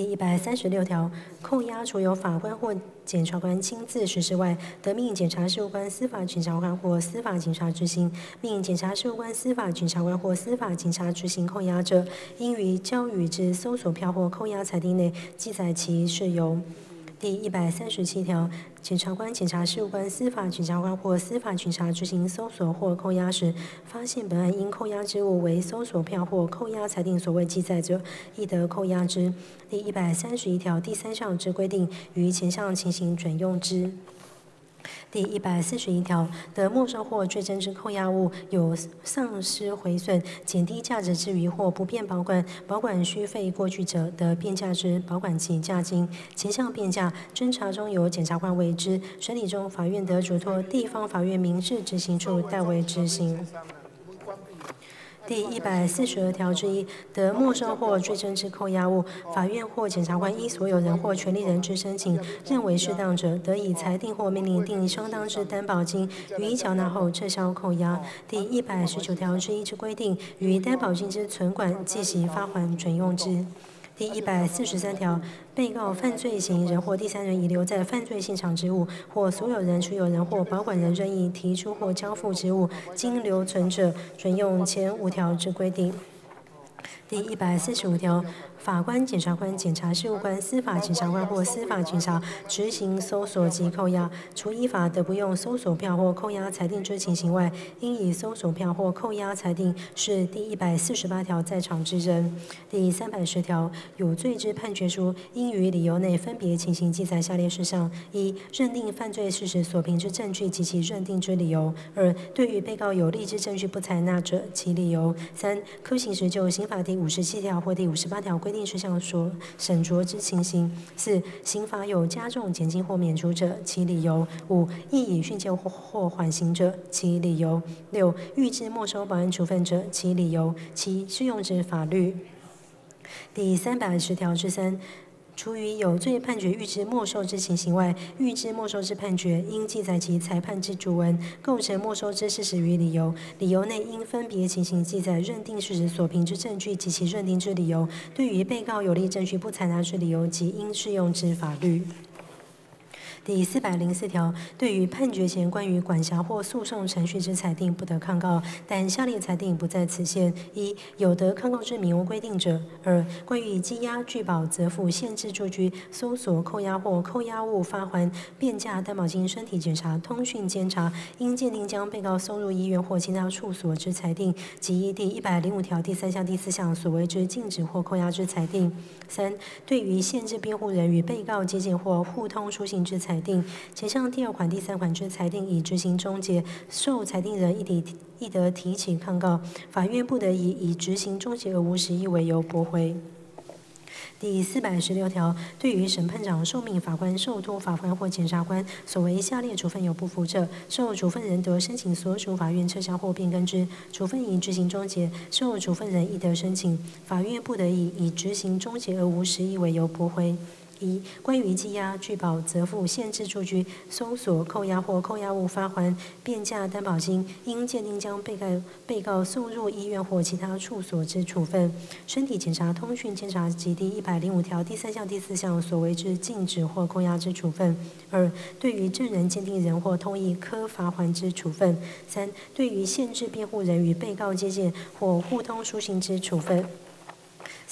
第一百三十六条，扣押除由法官或检察官亲自实施外，得命检察事务官、司法检察官或司法警察执行；命检察事务官、司法检察官或司法警察执行扣押者，应于交予之搜索票或扣押裁定内记载其是由。第一百三十七条，检察官、检察事务官、司法检察官或司法警察执行搜索或扣押时，发现本案应扣押之物为搜索票或扣押裁定所未记载者，亦得扣押之。第一百三十一条第三项之规定，于前项情形准用之。第一百四十一条，得没收或追征之扣押物有丧失、毁损、减低价值之余，或不便保管、保管需费过去者，得变价之保管其价金。前项变价，侦查中有检察官为之，审理中法院得嘱托地方法院民事执行处代为执行。第一百四十二条之一，得没收或追征之扣押物，法院或检察官依所有人或权利人之申请，认为适当者，得以裁定或命令定相当之担保金，予以缴纳后撤销扣押。第一百十九条之一之规定，于担保金之存管、计息、发还准用之。第一百四十三条，被告犯罪嫌疑人或第三人遗留在犯罪现场之物，或所有人、持有人或保管人任意提出或交付之物，经留存者，准用前五条之规定。第一百四十五条，法官、检察官、检察事务官、司法检察官或司法警察执行搜索及扣押，除依法得不用搜索票或扣押裁定之情形外，应以搜索票或扣押裁定是第一百四十八条在场之人。第三百十条，有罪之判决书应于理由内分别情形记载下列事项：一、认定犯罪事实所凭之证据及其认定之理由；二、对于被告有利之证据不采纳者，其理由；三、科刑时就刑法第五十七条或第五十八条规规定事项所审酌之情形；四、刑罚有加重、减轻或免除者，其理由；五、亦以训诫或缓刑者，其理由；六、预知没收保安处分者，其理由；七、适用之法律。第三百十条之三。除于有罪判决预知没收之情形外，预知没收之判决应记载其裁判之主文、构成没收之事实与理由。理由内应分别情形记载认定事实所凭之证据及其认定之理由。对于被告有利证据不采纳之理由及应适用之法律。第四百零四条，对于判决前关于管辖或诉讼程序之裁定，不得抗告，但下列裁定不在此限：一、有得抗告之明文规定者；二、关于羁押、拒保、责付、限制住居、搜索、扣押或扣押物发还、变价、担保金、身体检查、通讯监察，应鉴定将被告送入医院或其他处所之裁定，及依第一百零五条第三项、第四项所为之禁止或扣押之裁定；三、对于限制辩护人与被告接近或互通书信之裁。定前项第二款、第三款之裁定已执行终结，受裁定人亦得亦得提起抗告，法院不得以已执行终结而无实意为由驳回。第四百十六条，对于审判长、受命法官、受托法官或检察官所为下列处分有不服者，受处分人得申请所属法院撤销或变更之，处分已执行终结，受处分人亦得申请，法院不得以已执行终结而无实意为由驳回。一、关于羁押、拒保、责付、限制住居、搜索、扣押或扣押物发还、变价、担保金，应鉴定将被告被告送入医院或其他处所之处分；身体检查、通讯监察及第一百零五条第三项、第四项所为之禁止或扣押之处分；二、对于证人、鉴定人或同意科罚还之处分；三、对于限制辩护人与被告接见或互通书信之处分。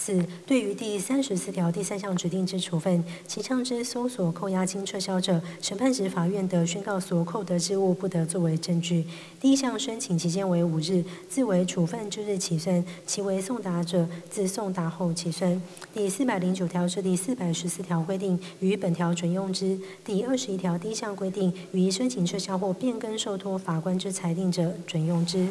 四、对于第三十四条第三项指定之处分，其上之搜索、扣押经撤销者，审判时法院的宣告所扣得之物不得作为证据。第一项申请期间为五日，自为处分之日起算；其为送达者，自送达后起算。第四百零九条至第四百十四条规定，于本条准用之。第二十一条第一项规定，于申请撤销或变更受托法官之裁定者，准用之。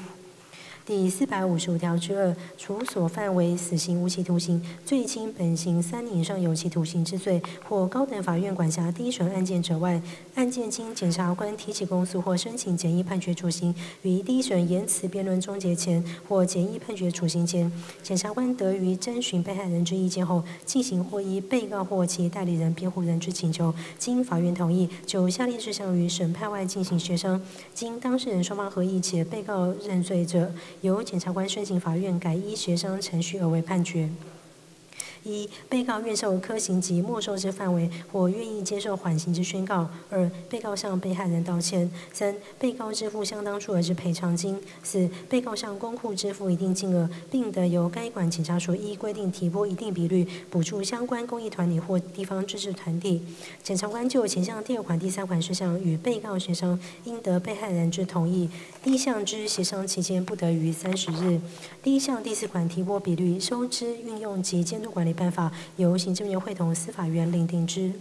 第四百五十五条之二，处所犯为死刑、无期徒刑、最轻本刑三年以上有期徒刑之罪，或高等法院管辖第一审案件者外，案件经检察官提起公诉或申请简易判决处刑，于第一审言辞辩论终结前或简易判决处刑前，检察官得于征询被害人之意见后，进行或依被告或其代理人、辩护人之请求，经法院同意，就下列事项于审判外进行协商，经当事人双方合意且被告认罪者。由检察官申请法院改依学生程序而为判决。一、被告愿受科刑及没收之范围，或愿意接受缓刑之宣告；二、被告向被害人道歉；三、被告支付相当数额之赔偿金；四、被告向公库支付一定金额，并得由该管检察署依规定提拨一定比率补助相关公益团体或地方自治团体。检察官就前项第二款、第三款事项与被告协商，应得被害人之同意。第一项之协商期间不得逾三十日。第一项第四款提拨比率、收支运用及监督管理。办法由行政院会同司法院另定之。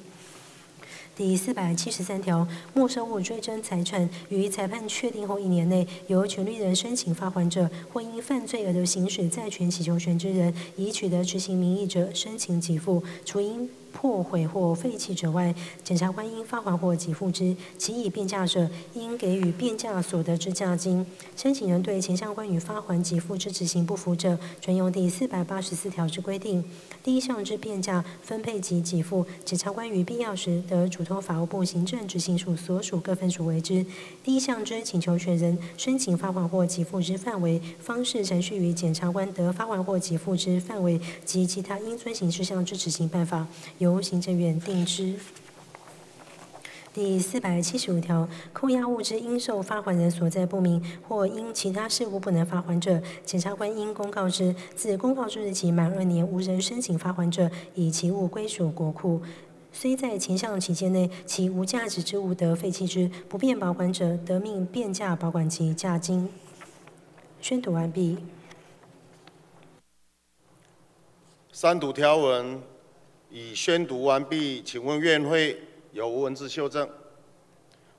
第四百七十三条，没收物追征财产于裁判确定后一年内，由权利人申请发还者，或因犯罪而行使债权请求权之人，已取得执行名义者，申请给付，除因破毁或废弃者外，检察官应发还或给付之；其已变价者，应给予变价所得之价金。申请人对前项关于发还给付之执行不服者，准用第四百八十四条之规定。第一项之变价分配及给付，检察官于必要时，得嘱托法务部行政执行署所属各分署为之。第一项之请求权人申请发还或给付之范围、方式、程序与检察官得发还或给付之范围及其他应遵行事项之执行办法。由行政院定之。第四百七十五条，扣押物之应受发还人所在不明，或因其他事故不能发还者，检察官应公告之。自公告之日起满二年无人申请发还者，以其物归属国库。虽在前项期间内，其无价值之物得废弃之，不便保管者，得命变价保管其价金。宣读完毕。三读条文。已宣读完毕，请问院会有无文字修正？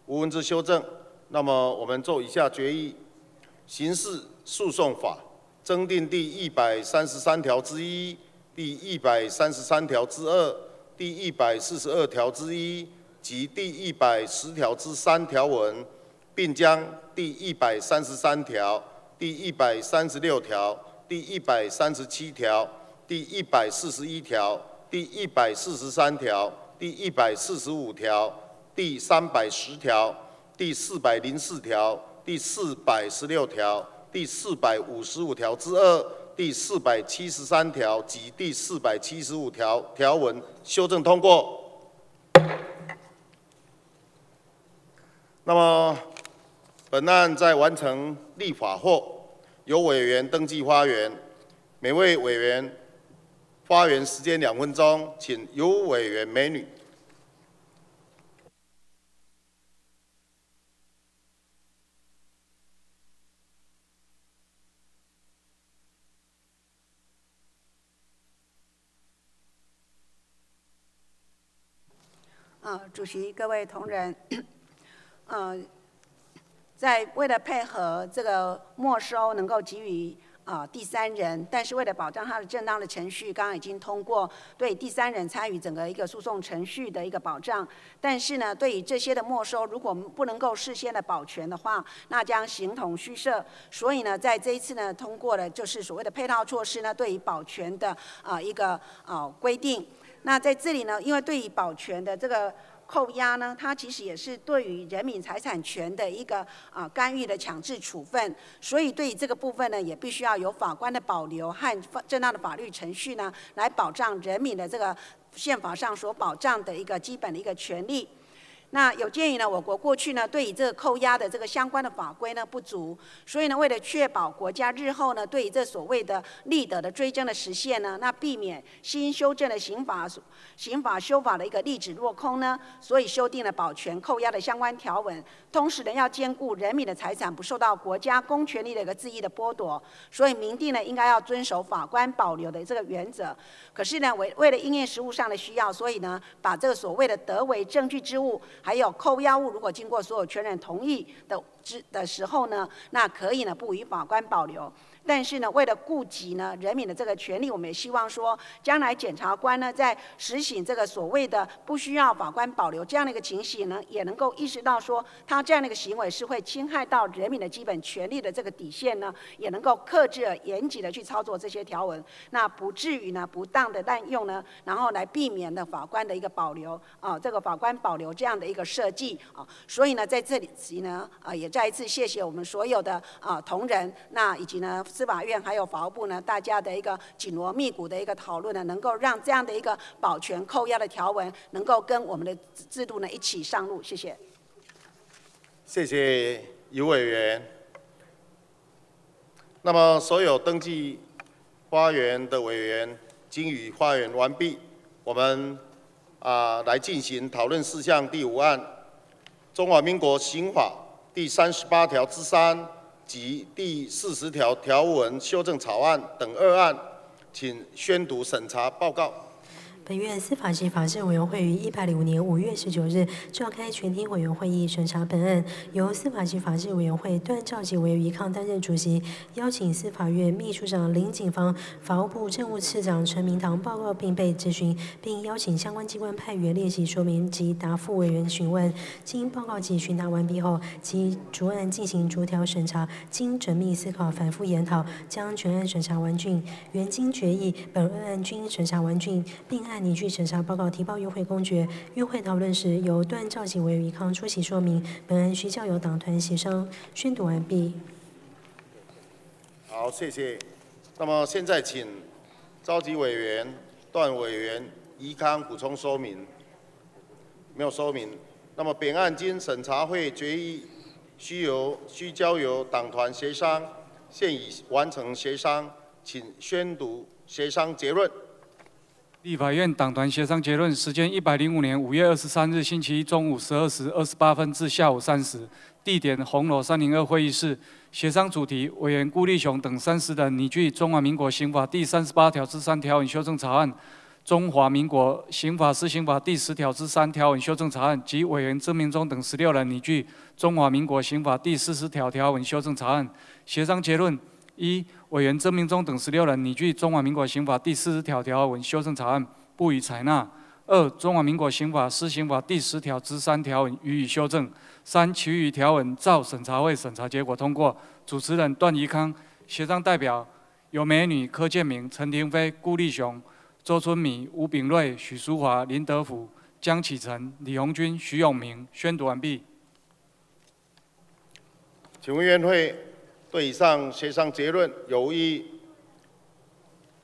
无文字修正，那么我们做以下决议：刑事诉讼法增订第一百三十三条之一、第一百三十三条之二、第一百四十二条之一及第一百十条之三条文，并将第一百三十三条、第一百三十六条、第一百三十七条、第一百四十一条。第一百四十三条、第一百四十五条、第三百十条、第四百零四条、第四百十六条、第四百五十五条之二、第四百七十三条及第四百七十五条条文修正通过。那么，本案在完成立法后，由委员登记发言，每位委员。发言时间两分钟，请由委员美女。啊，主席，各位同仁，嗯，在为了配合这个没收，能够给予。啊，第三人，但是为了保障他的正当的程序，刚刚已经通过对第三人参与整个一个诉讼程序的一个保障。但是呢，对于这些的没收，如果不能够事先的保全的话，那将形同虚设。所以呢，在这一次呢，通过了就是所谓的配套措施呢，对于保全的啊一个啊规定。那在这里呢，因为对于保全的这个。扣押呢，它其实也是对于人民财产权的一个啊干预的强制处分，所以对于这个部分呢，也必须要有法官的保留和正当的法律程序呢，来保障人民的这个宪法上所保障的一个基本的一个权利。那有鉴于呢，我国过去呢对于这个扣押的这个相关的法规呢不足，所以呢为了确保国家日后呢对于这所谓的利得的追征的实现呢，那避免新修正的刑法刑法修法的一个例子落空呢，所以修订了保全扣押的相关条文，同时呢要兼顾人民的财产不受到国家公权力的一个恣意的剥夺，所以明定呢应该要遵守法官保留的这个原则。可是呢为为了应验实务上的需要，所以呢把这个所谓的得为证据之物。还有扣押物，如果经过所有权人同意的。之的时候呢，那可以呢不予法官保留。但是呢，为了顾及呢人民的这个权利，我们也希望说，将来检察官呢在实行这个所谓的不需要法官保留这样的一个情形呢，也能够意识到说，他这样的一个行为是会侵害到人民的基本权利的这个底线呢，也能够克制而严谨的去操作这些条文，那不至于呢不当的滥用呢，然后来避免呢法官的一个保留啊，这个法官保留这样的一个设计啊，所以呢在这里呢啊也再一次谢谢我们所有的啊同仁，那以及呢。司法院还有法务部呢，大家的一个紧锣密鼓的一个讨论呢，能够让这样的一个保全扣押的条文，能够跟我们的制度呢一起上路。谢谢。谢谢于委员。那么，所有登记发言的委员经已发言完毕，我们啊来进行讨论事项第五案：中华民国刑法第三十八条之三。及第四十条条文修正草案等二案，请宣读审查报告。本院司法及法制委员会于一百零五年五月十九日召开全体委员会议审查本案，由司法及法制委员会段兆吉委员于康担任主席，邀请司法院秘书长林景芳、法务部政务次长陈明堂报告并被质询，并邀请相关机关派员列席说明及答复委员询问。经报告及询答完毕后，其逐案进行逐条审查，经缜密思考、反复研讨，将全案审查完竣。原经决议，本案均审查完竣，并按案。拟具审查报告提报院会公决。院会讨论时，由段兆景委员康出席说明。本案需交由党团协商。宣读完毕。好，谢谢。那么现在请召集委员段委员宜康补充说明。没有说明。那么本案经审查会决议，需由需交由党团协商，现已完成协商，请宣读协商结论。立法院党团协商结论：时间一百零五年五月二十三日星期一中午十二时二十八分至下午三时，地点红楼三零二会议室。协商主题：委员顾立雄等三十人拟具《中华民国刑法》第三十八条之三条文修正草案，《中华民国刑法施行法》第十条之三条文修正草案及委员曾明忠等十六人拟具《中华民国刑法》第四十条条文修正草案。协商结论。一、委员曾明忠等十六人拟具《中华民国刑法》第四十条条文修正草案，不予采纳。二、《中华民国刑法施行法》第十条之三条文予以修正。三、其余条文照审查会审查结果通过。主持人段宜康，协商代表有美女柯建明、陈廷飞、顾立雄、周春米、吴炳瑞、许淑华、林德福、江启臣、李红军、徐永明。宣读完毕。请问院会。对以上协商结论有异，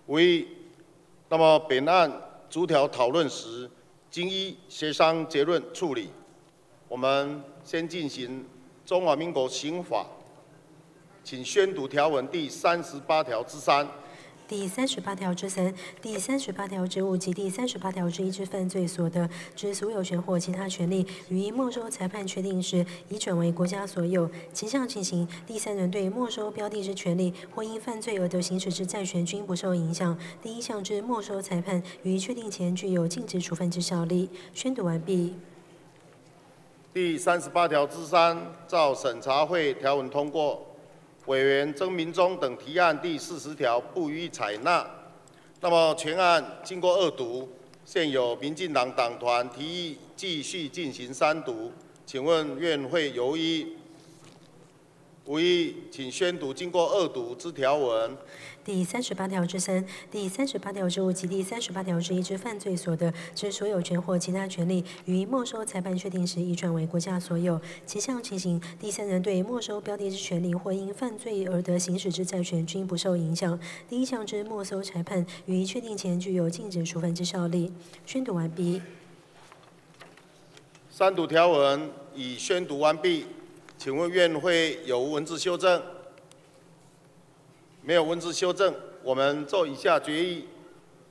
无异。那么本案逐条讨论时，经依协商结论处理。我们先进行《中华民国刑法》，请宣读条文第三十八条之三。第三十八条之三、第三十八条之五及第三十八条之一之犯罪所得之所有权或其他权利，予没收裁判确定时，已转为国家所有。前项情形，第三人对没收标的之权利或因犯罪而得行使之债权，均不受影响。第一项之没收裁判，于确定前具有禁止处分之效力。宣读完毕。第三十八条之三，照审查会条文通过。委员曾明忠等提案第四十条不予采纳。那么全案经过二读，现有民进党党团提议继续进行三读，请问院会由于无意，请宣读经过二读之条文。第三十八条之三、第三十八条之五及第三十八条之一之犯罪所得之所有权或其他权利，于没收裁判确定时已转为国家所有。其项情形，第三人对没收标的之权利或因犯罪而得行使之债权，均不受影响。第一项之没收裁判，于确定前具有禁止处分之效力。宣读完毕。三读条文已宣读完毕，请问院会有无文字修正？没有文字修正，我们做以下决议：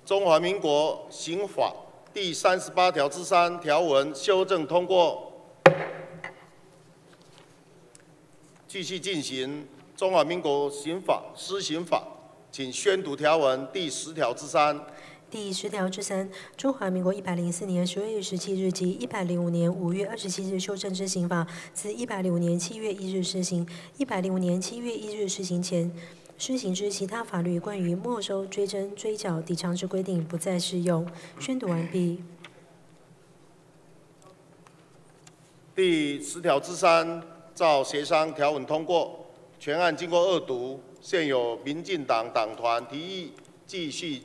中华民国刑法第三十八条之三条文修正通过。继续进行中华民国刑法施行法，请宣读条文第十条之三。第十条之三，中华民国一百零四年十二月十七日及一百零五年五月二十七日修正之刑法，自一百零五年七月一日施行；一百零五年七月一日施行前施行之其他法律关于没收、追征、追缴、抵偿之规定，不再适用。宣读完毕。第十条之三，照协商条文通过，全案经过二读，现有民进党党团提议继续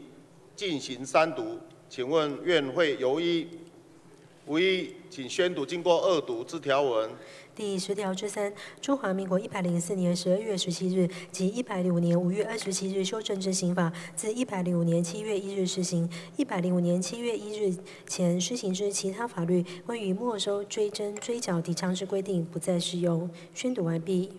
进行三读，请问院会有异？无异，请宣读经过二读之条文。第十条之三，中华民国一百零四年十二月十七日及一百零五年五月二十七日修正之刑法，自一百零五年七月一日施行；一百零五年七月一日前施行之其他法律关于没收、追征、追缴、抵偿之规定，不再适用。宣读完毕。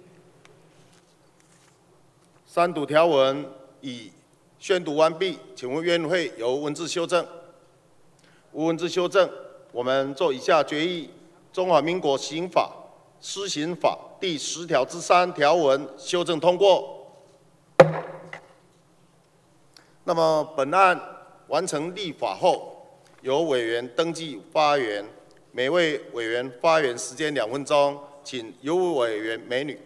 三读条文已宣读完毕，请问院会有文字修正？无文字修正，我们做以下决议：中华民国刑法。施行法第十条之三条文修正通过。那么本案完成立法后，由委员登记发言，每位委员发言时间两分钟，请有委员美女。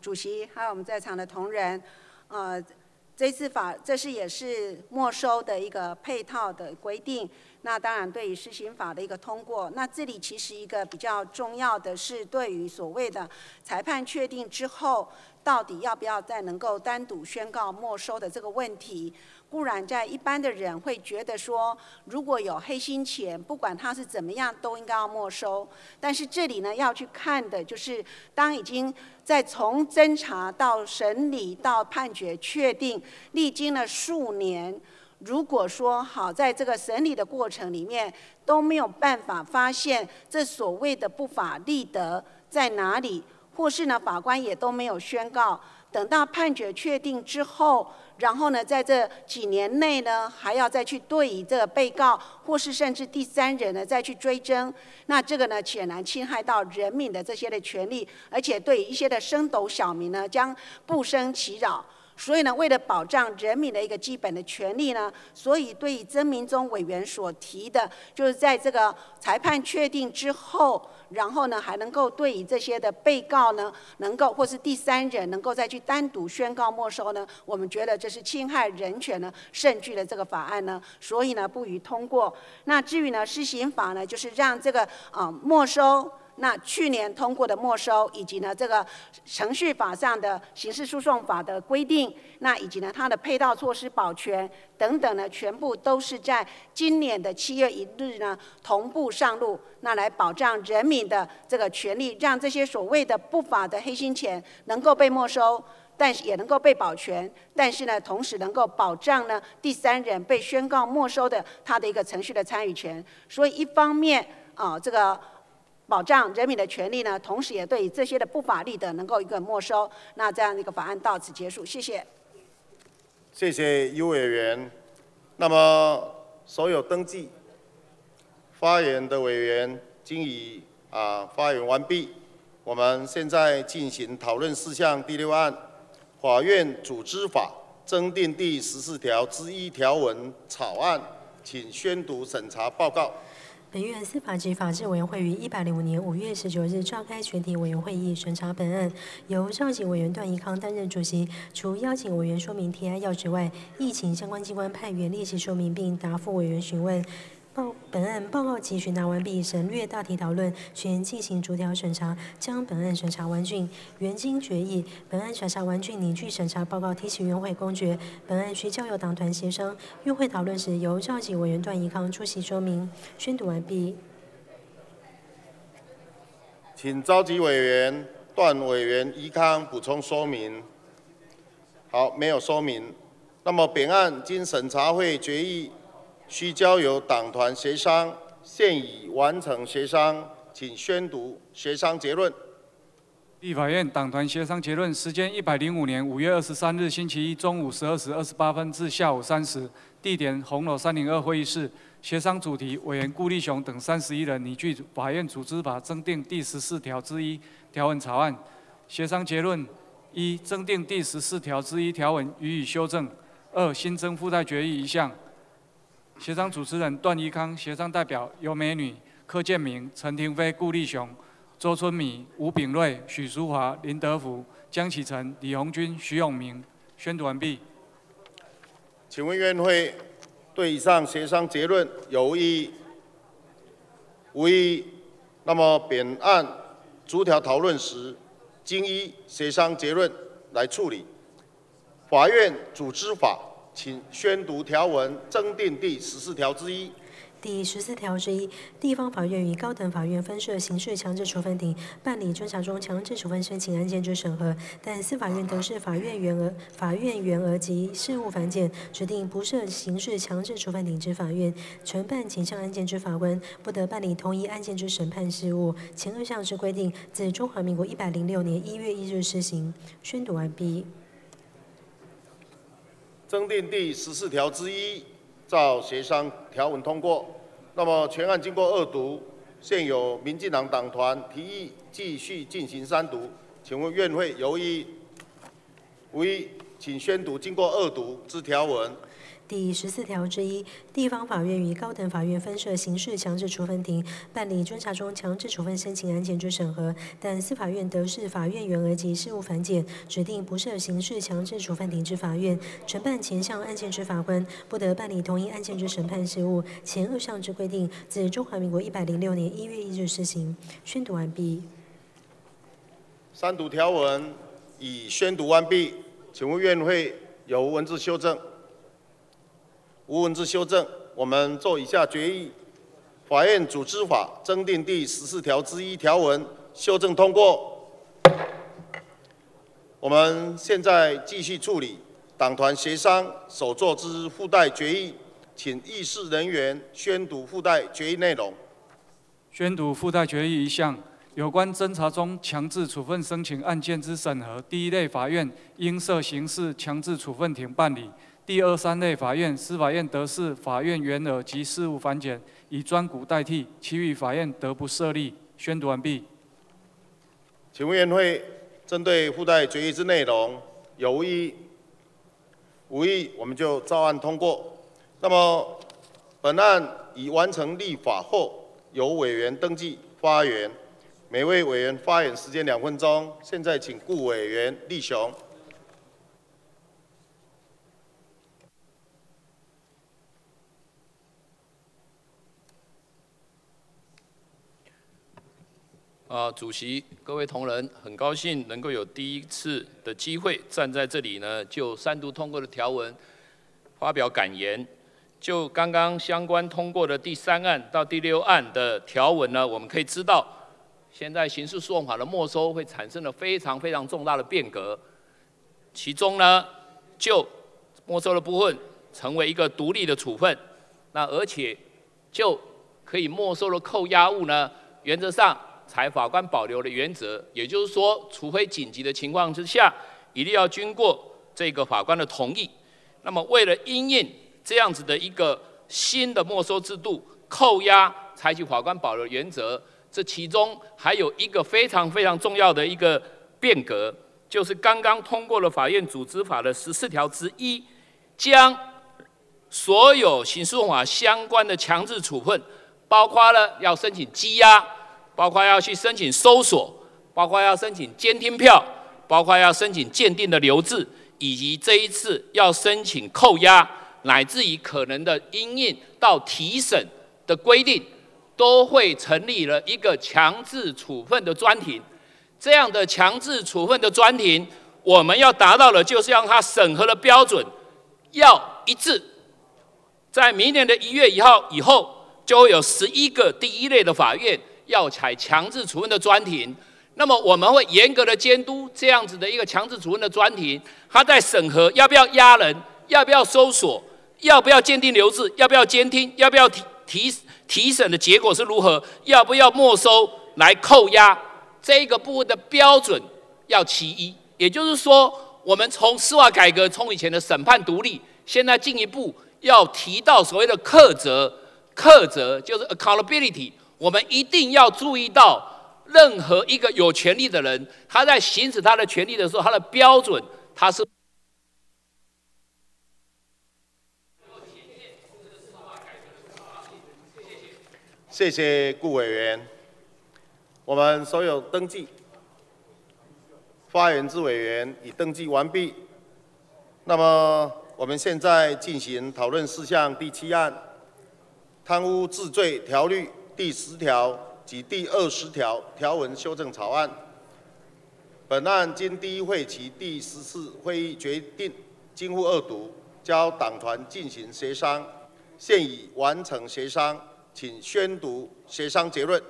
主席还有我们在场的同仁，呃，这次法这是也是没收的一个配套的规定。那当然对于施行法的一个通过，那这里其实一个比较重要的是对于所谓的裁判确定之后，到底要不要再能够单独宣告没收的这个问题。固然在一般的人会觉得说，如果有黑心钱，不管他是怎么样，都应该要没收。但是这里呢，要去看的就是，当已经在从侦查到审理到判决确定，历经了数年，如果说好在这个审理的过程里面都没有办法发现这所谓的不法利得在哪里，或是呢法官也都没有宣告，等到判决确定之后。然后呢，在这几年内呢，还要再去对以这个被告，或是甚至第三人呢，再去追征，那这个呢，显然侵害到人民的这些的权利，而且对一些的升斗小民呢，将不生其扰。所以呢，为了保障人民的一个基本的权利呢，所以对于曾明忠委员所提的，就是在这个裁判确定之后。然后呢，还能够对于这些的被告呢，能够或是第三人能够再去单独宣告没收呢？我们觉得这是侵害人权呢，甚具的这个法案呢，所以呢不予通过。那至于呢施行法呢，就是让这个啊没收。那去年通过的没收，以及呢这个程序法上的刑事诉讼法的规定，那以及呢它的配套措施保全等等呢，全部都是在今年的七月一日呢同步上路，那来保障人民的这个权利，让这些所谓的不法的黑心钱能够被没收，但是也能够被保全，但是呢同时能够保障呢第三人被宣告没收的他的一个程序的参与权。所以一方面啊这个。保障人民的权利呢，同时也对这些的不法利得能够一个没收。那这样一个法案到此结束，谢谢。谢谢尤委员。那么所有登记发言的委员均已啊发言完毕。我们现在进行讨论事项第六案，法院组织法增订第十四条之一条文草案，请宣读审查报告。本院司法及法制委员会于一百零五年五月十九日召开全体委员会议审查本案，由召集委员段宜康担任主席。除邀请委员说明提案要旨外，亦请相关机关派员列席说明并答复委员询问。报本案报告及询答完毕，省略大体讨论，全进行逐条审查，将本案审查完竣。原经决议，本案审查完竣，拟具审查报告提起院会公决。本案需交由党团协商。院会讨论时，由召集委员段宜康出席说明。宣读完毕。请召集委员段委员宜康补充说明。好，没有说明。那么本案经审查会决议，需交由党团协商，现已完成协商，请宣读协商结论。立法院党团协商结论时间：一百零五年五月二十三日星期一中午十二时二十八分至下午三时，地点红楼三零二会议室。协商主题：委员顾立雄等三十一人拟具法院组织法增订第十四条之一条文草案。协商结论：一、增订第十四条之一条文予以修正；二、新增附带决议一项。协商主持人段宜康，协商代表尤美女、柯建明、陈廷飞、顾立雄。周春米、吴炳瑞、许淑华、林德福、江启臣、李红军、徐永明，宣读完毕。请问院会对以上协商结论有异议？无异议。那么本案逐条讨论时，经依协商结论来处理。法院组织法，请宣读条文增订第十四条之一。第十四条之一，地方法院与高等法院分设刑事强制处分庭，办理侦查中强制处分申请案件之审核；但司法院都是法院员额、法院员额及事务繁简，指定不设刑事强制处分庭之法院，承办前项案件之法官，不得办理同一案件之审判事务。前二项之规定，自中华民国一百零六年一月一日施行。宣读完毕。增订第十四条之一。照协商条文通过，那么全案经过二读，现有民进党党团提议继续进行三读，请问院会有异？无异，请宣读经过二读之条文。第十四条之一，地方法院与高等法院分设刑事强制处分庭，办理侦查中强制处分申请案件之审核；但司法院得是法院员额及事务繁简，指定不设刑事强制处分庭之法院，承办前项案件之法官，不得办理同一案件之审判事务。前二项之规定，自中华民国一百零六年一月一日施行。宣读完毕。三读条文已宣读完毕，请问院会有文字修正？无文字修正，我们做以下决议：法院组织法增订第十四条之一条文，修正通过。我们现在继续处理党团协商所作之附带决议，请议事人员宣读附带决议内容。宣读附带决议一项：有关侦查中强制处分申请案件之审核，第一类法院应设刑事强制处分庭办理。第二、三类法院、司法院得是法院员额及事务繁简，以专股代替；其余法院得不设立。宣读完毕。请委员会针对附带决议之内容有无异？无异，我们就照案通过。那么本案已完成立法后，由委员登记发言，每位委员发言时间两分钟。现在请顾委员立雄。啊，主席，各位同仁，很高兴能够有第一次的机会站在这里呢，就三读通过的条文发表感言。就刚刚相关通过的第三案到第六案的条文呢，我们可以知道，现在刑事诉讼法的没收会产生了非常非常重大的变革。其中呢，就没收的部分成为一个独立的处分，那而且就可以没收的扣押物呢，原则上。采法官保留的原则，也就是说，除非紧急的情况之下，一定要经过这个法官的同意。那么，为了因应这样子的一个新的没收制度，扣押采取法官保留原则，这其中还有一个非常非常重要的一个变革，就是刚刚通过了法院组织法的十四条之一，将所有刑事法相关的强制处分，包括了要申请羁押。包括要去申请搜索，包括要申请监听票，包括要申请鉴定的留置，以及这一次要申请扣押，乃至于可能的应印到提审的规定，都会成立了一个强制处分的专庭。这样的强制处分的专庭，我们要达到的，就是让它审核的标准要一致。在明年的一月一号以后，就会有十一个第一类的法院。要采强制处分的专庭，那么我们会严格的监督这样子的一个强制处分的专庭，他在审核要不要押人，要不要搜索？要不要鉴定留置？要不要监听？要不要提提提审的结果是如何？要不要没收来扣押？这个部分的标准要其一。也就是说，我们从司法改革，从以前的审判独立，现在进一步要提到所谓的克责。克责就是 accountability。我们一定要注意到，任何一个有权利的人，他在行使他的权利的时候，他的标准他是。谢谢顾委员。我们所有登记发言之委员已登记完毕。那么，我们现在进行讨论事项第七案：贪污治罪条例第十条及第二十条条文修正草案。本案经第一会期第十次会议决定，经复二读，交党团进行协商，现已完成协商。请宣读协商结论。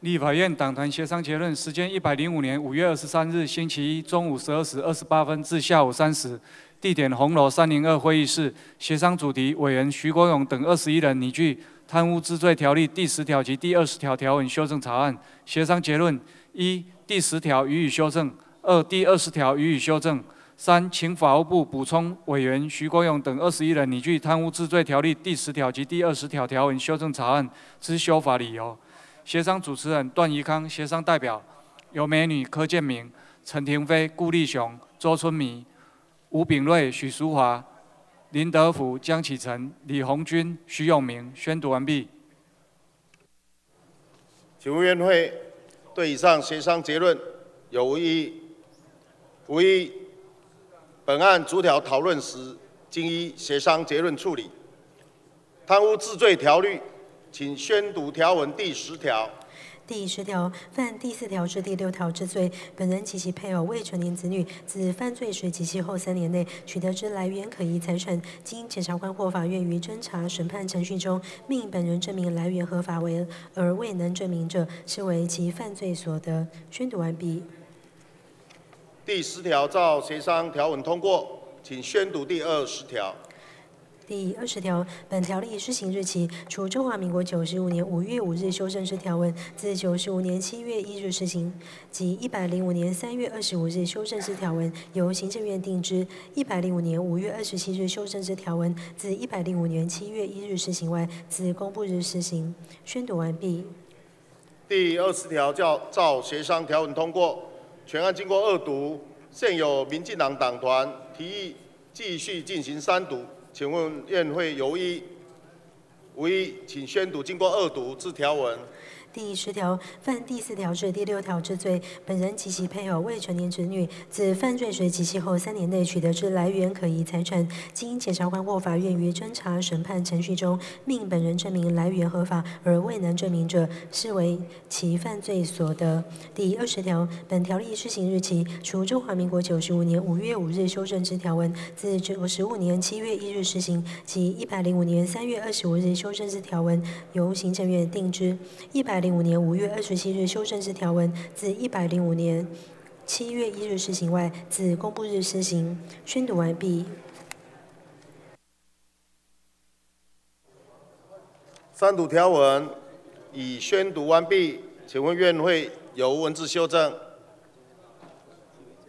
立法院党团协商结论时间：一百零五年五月二十三日星期一中午十二时二十八分至下午三时，地点红楼三零二会议室。协商主题：委员徐国勇等二十一人拟具《贪污治罪条例》第十条及第二十条条文修正草案。协商结论：一、第十条予以修正；二、第二十条予以修正。三，请法务部补充委员徐国勇等二十一人拟具《贪污治罪条例》第十条及第二十条条文修正草案之修法理由。协商主持人段宜康，协商代表尤美女、柯建明、陈廷飞、顾立雄、周春米、吴炳瑞、许淑华、林德福、江启臣、李红军、徐永明。宣读完毕。请委员会对以上协商结论有无异议？无异议。本案逐条讨论时，经依协商结论处理。贪污治罪条例，请宣读条文第十条。第十条，犯第四条至第六条之罪，本人及其配偶、未成年子女，自犯罪时及其后三年内取得之来源可疑财产，经检察官或法院于侦查、审判程序中，命本人证明来源合法为而未能证明者，视为其犯罪所得。宣读完毕。第十条照协商条文通过，请宣读第二十条。第二十条，本条例施行日期，除中华民国九十五年五月五日修正之条文，自九十五年七月一日施行；及一百零五年三月二十五日修正之条文，由行政院定之；一百零五年五月二十七日修正之条文，自一百零五年七月一日施行外，自公布日施行。宣读完毕。第二十条，叫照协商条文通过。全案经过二读，现有民进党党团提议继续进行三读，请问院会有意？无意，请宣读经过二读之条文。第十条，犯第四条至第六条之罪，本人及其配偶、未成年子女，自犯罪时及其后三年内取得之来源可疑财产，经检察官或法院于侦查、审判程序中，命本人证明来源合法而未能证明者，视为其犯罪所得。第二十条，本条例施行日期，除中华民国九十五年五月五日修正之条文，自九十五年七月一日施行；及一百零五年三月二十五日修正之条文，由行政院定之。一百零五年五月二十七日修正之条文，自一百零五年七月一日施行外，自公布日施行。宣读完毕。三读条文已宣读完毕，请问院会有无文字修正？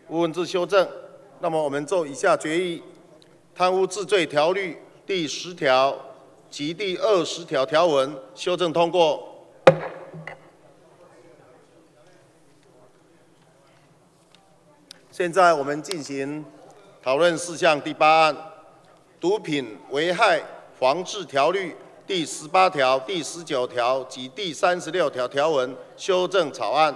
无文字修正。那么我们做以下决议：贪污治罪条例第十条及第二十条条文修正通过。现在我们进行讨论事项第八案《毒品危害防治条例》第十八条、第十九条及第三十六条条文修正草案。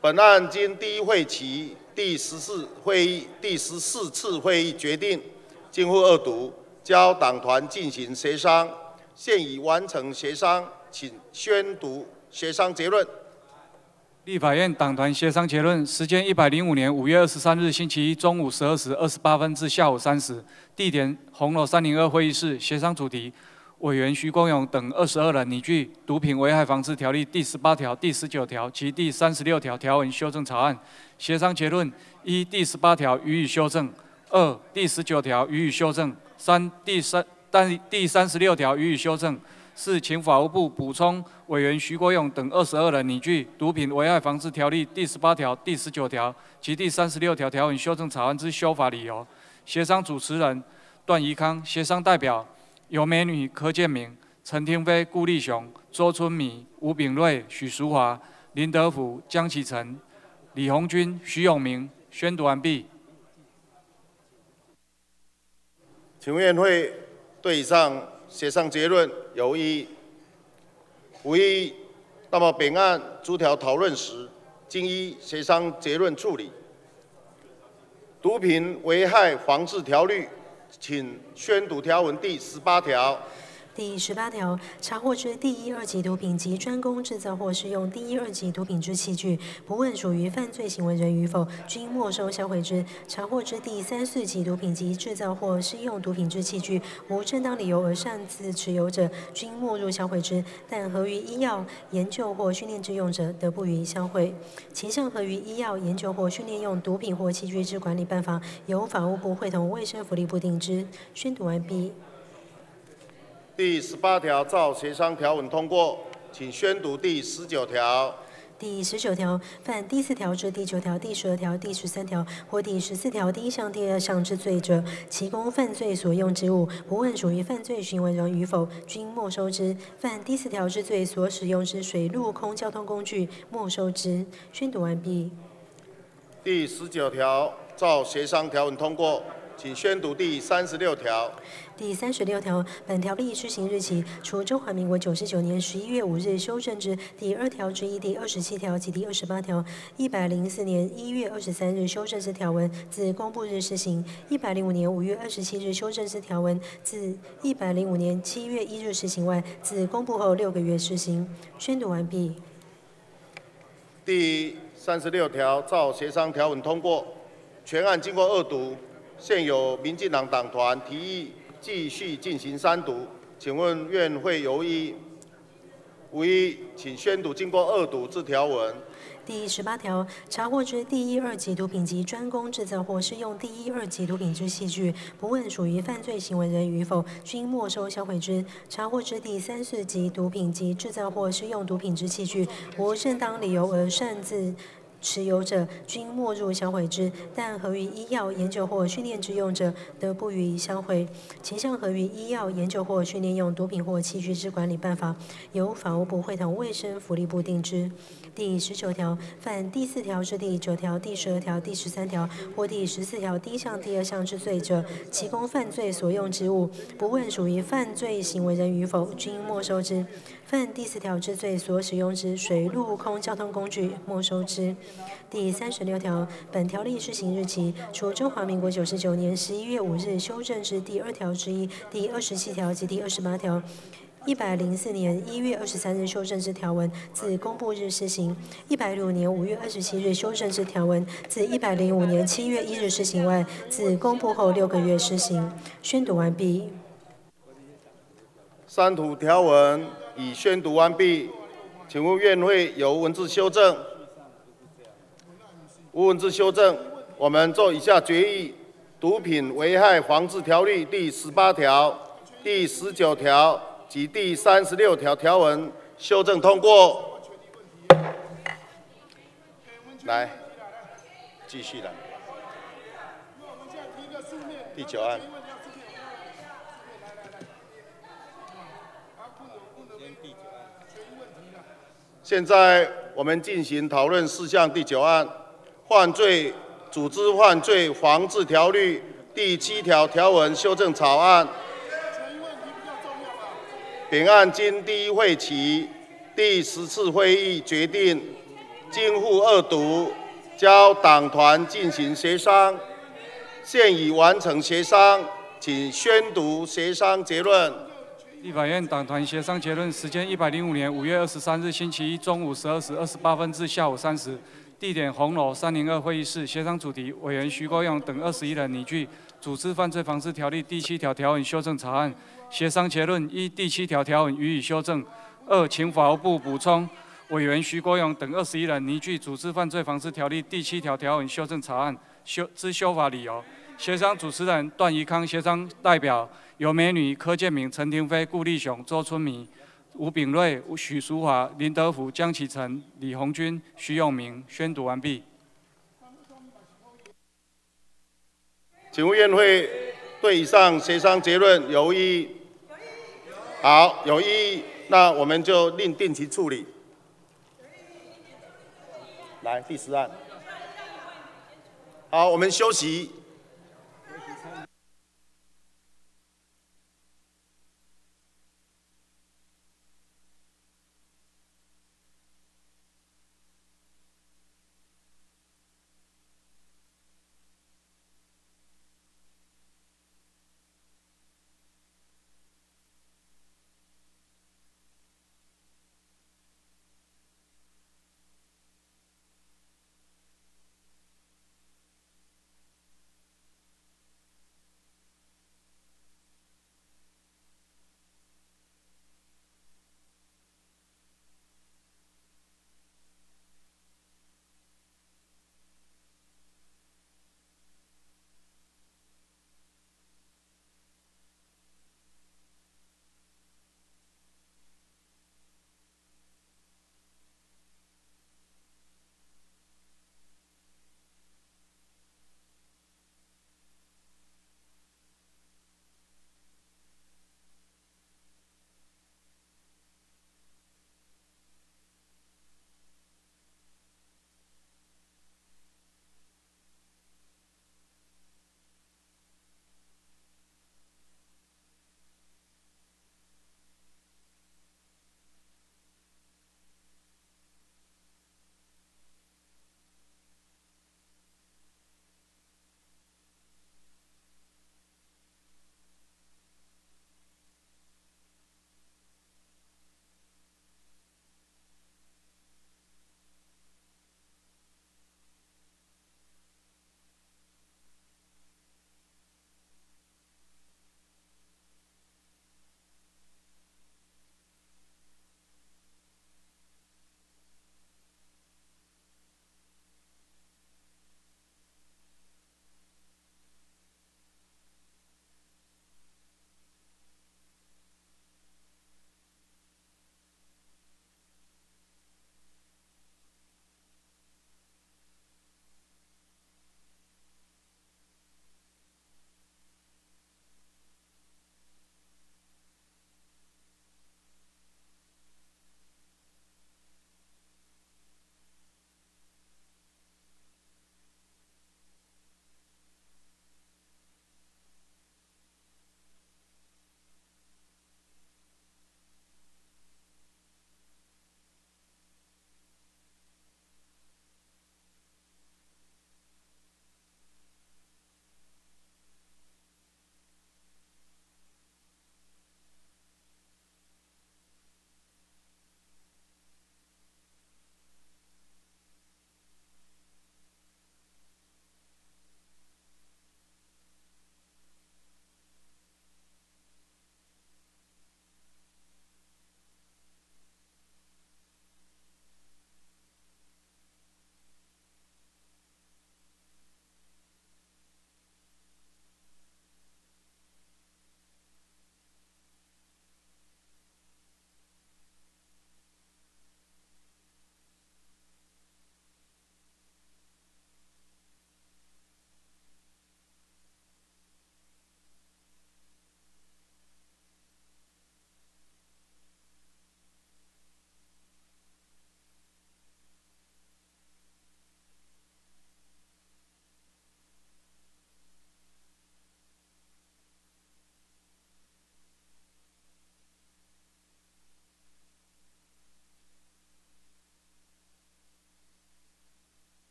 本案经第一会期第十四会议第十四次会议决定，经复二读，交党团进行协商，现已完成协商，请宣读协商结论。立法院党团协商结论时间：一百零五年五月二十三日星期一中午十二时二十八分至下午三时，地点红楼三零二会议室。协商主题：委员徐光勇等二十二人拟具《毒品危害防治条例》第十八条、第十九条及第三十六条条文修正草案。协商结论：一、第十八条予以修正；二、第十九条予以修正；三、第三但第三十六条予以修正。是、请法务部补充委员徐国勇等二十二人拟具《毒品危害防治条例》第十八条、第十九条及第三十六条条文修正草案之修法理由。协商主持人段宜康，协商代表有美女、柯建明、陈廷飞、顾立雄、周春米、吴炳瑞、许淑华、林德福、江启臣、李红军、徐永明。宣读完毕。请委员会对以上协商结论有异议？无异议。那么本案逐条讨论时，经依协商结论处理。毒品危害防治条例，请宣读条文第十八条。第十八条，查获之第一、二级毒品及专供制造或使用第一、二级毒品之器具，不问属于犯罪行为人与否，均没收销毁之；查获之第三、四级毒品及制造或使用毒品之器具，无正当理由而擅自持有者，均没入销毁之。但合于医药研究或训练之用者，得不予销毁。其项合于医药研究或训练用毒品或器具之管理办法，由法务部会同卫生福利部定之。宣读完毕。第十八条照协商条文通过，请宣读第十九条。第十九条，犯第四条至第九条、第十二条、第十三条或第十四条第一项、第二项之罪者，其供犯罪所用之物，不问属于犯罪行为人与否，均没收之。犯第四条之罪所使用之水陆空交通工具，没收之。宣读完毕。第十九条照协商条文通过。请宣读第三十六条。第三十六条，本条例施行日期，除中华民国九十九年十一月五日修正之第二条之一、第二十七条及第二十八条；一百零四年一月二十三日修正之条文，自公布日施行；一百零五年五月二十七日修正之条文，自一百零五年七月一日施行外，自公布后六个月施行。宣读完毕。第三十六条，照协商条文通过，全案经过二读。现有民进党党团提议继续进行三读，请问院会有异？无异，请宣读经过二读之条文。第十八条，查获之第一、二级毒品及专供制造或是用第一、二级毒品之器具，不问属于犯罪行为人与否，均没收销毁之；查获之第三、四级毒品及制造或是用毒品之器具，无正当理由而擅自。持有者均没入销毁之，但合于医药研究或训练之用者，得不予以销毁。前项合于医药研究或训练用毒品或器具之管理办法，由法务部会同卫生福利部定之。第十九条，犯第四条至第九条、第十二条、第十三条或第十四条第一项、第二项之罪者，其供犯罪所用之物，不问属于犯罪行为人与否，均没收之。犯第四条之罪所使用之水陆空交通工具，没收之。第三十六条，本条例施行日期，除中华民国九十九年十一月五日修正之第二条之一、第二十七条及第二十八条；一百零四年一月二十三日修正之条文，自公布日施行；一百零五年五月二十七日修正之条文，自一百零五年七月一日施行外，自公布后六个月施行。宣读完毕。三读条文已宣读完毕，请问院会有文字修正？无文字修正，我们做以下决议：毒品危害防治条例第十八条、第十九条及第三十六条条文修正通过。来，继续来。第九案。现在我们进行讨论事项第九案。犯罪组织犯罪防治条例第七条条文修正草案，本案经第一会期第十次会议决定，经复二读，交党团进行协商，现已完成协商，请宣读协商结论。立法院党团协商结论时间：一百零五年五月二十三日星期一中午十二时二十八分至下午三时。地点：红楼三零二会议室。协商主题：委员徐国勇等二十一人拟具《组织犯罪防治条例》第七条条文修正草案。协商结论：一、第七条条文予以修正；二、请法务部补充委员徐国勇等二十一人拟具《组织犯罪防治条例》第七条条文修正草案修之修法理由。协商主持人段宜康，协商代表有美女柯建明、陈廷飞、顾立雄、周春米、吴炳瑞、许淑华、林德福、江启臣、李红军、徐永明。宣读完毕。请问院会对以上协商结论有异议？好，有异议，那我们就另定期处理。来，第十案。好，我们休息。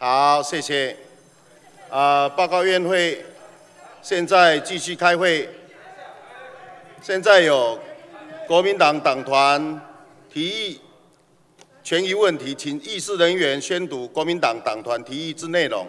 好，谢谢。啊，报告院会，现在继续开会。现在有国民党党团提议权益问题，请议事人员宣读国民党党团提议之内容。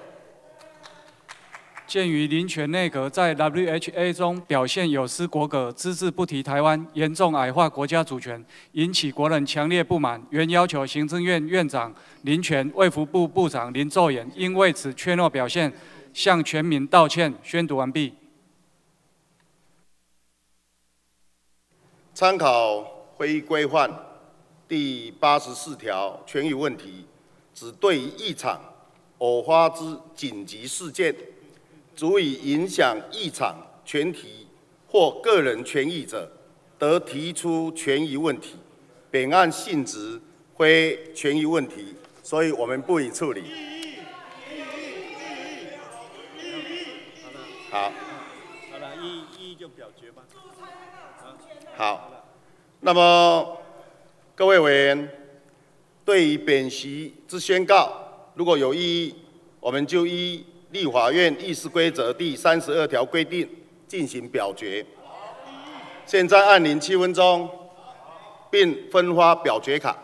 鉴于林权内阁在 WHA 中表现有失国格，只字不提台湾，严重矮化国家主权，引起国人强烈不满，原要求行政院院长林权、卫福部部长林奏言因为此怯懦表现，向全民道歉。宣读完毕。参考会议规范第八十四条，权益问题，只对一场偶发之紧急事件。足以影响议场全体或个人权益者，得提出权益问题。本案性质非权益问题，所以我们不予处理。好。好了，一一就表决吧。好。那么各位委员，对于本席之宣告，如果有异议，我们就依。立法院议事规则第三十二条规定进行表决。现在按铃七分钟，并分发表决卡。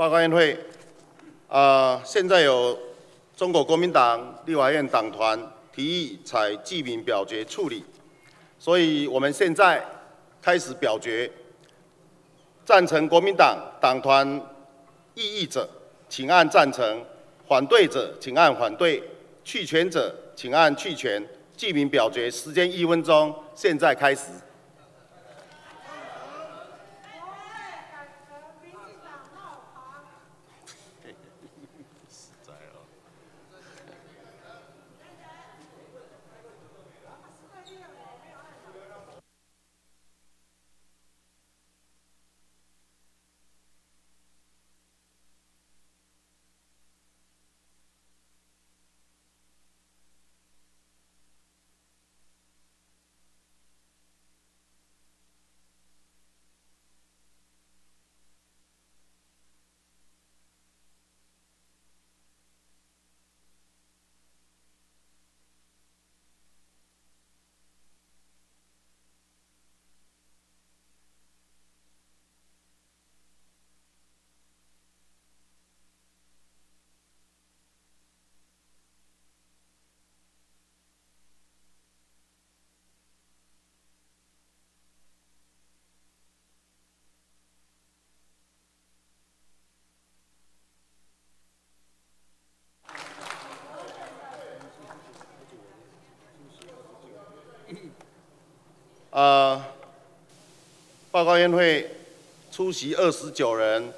报告院会，啊，现在有中国国民党立法院党团提议采记名表决处理，所以我们现在开始表决。赞成国民党党团异议者，请按赞成；反对者，请按反对；弃权者，请按弃权。记名表决时间一分钟，现在开始。呃，报告院会出席二十九人，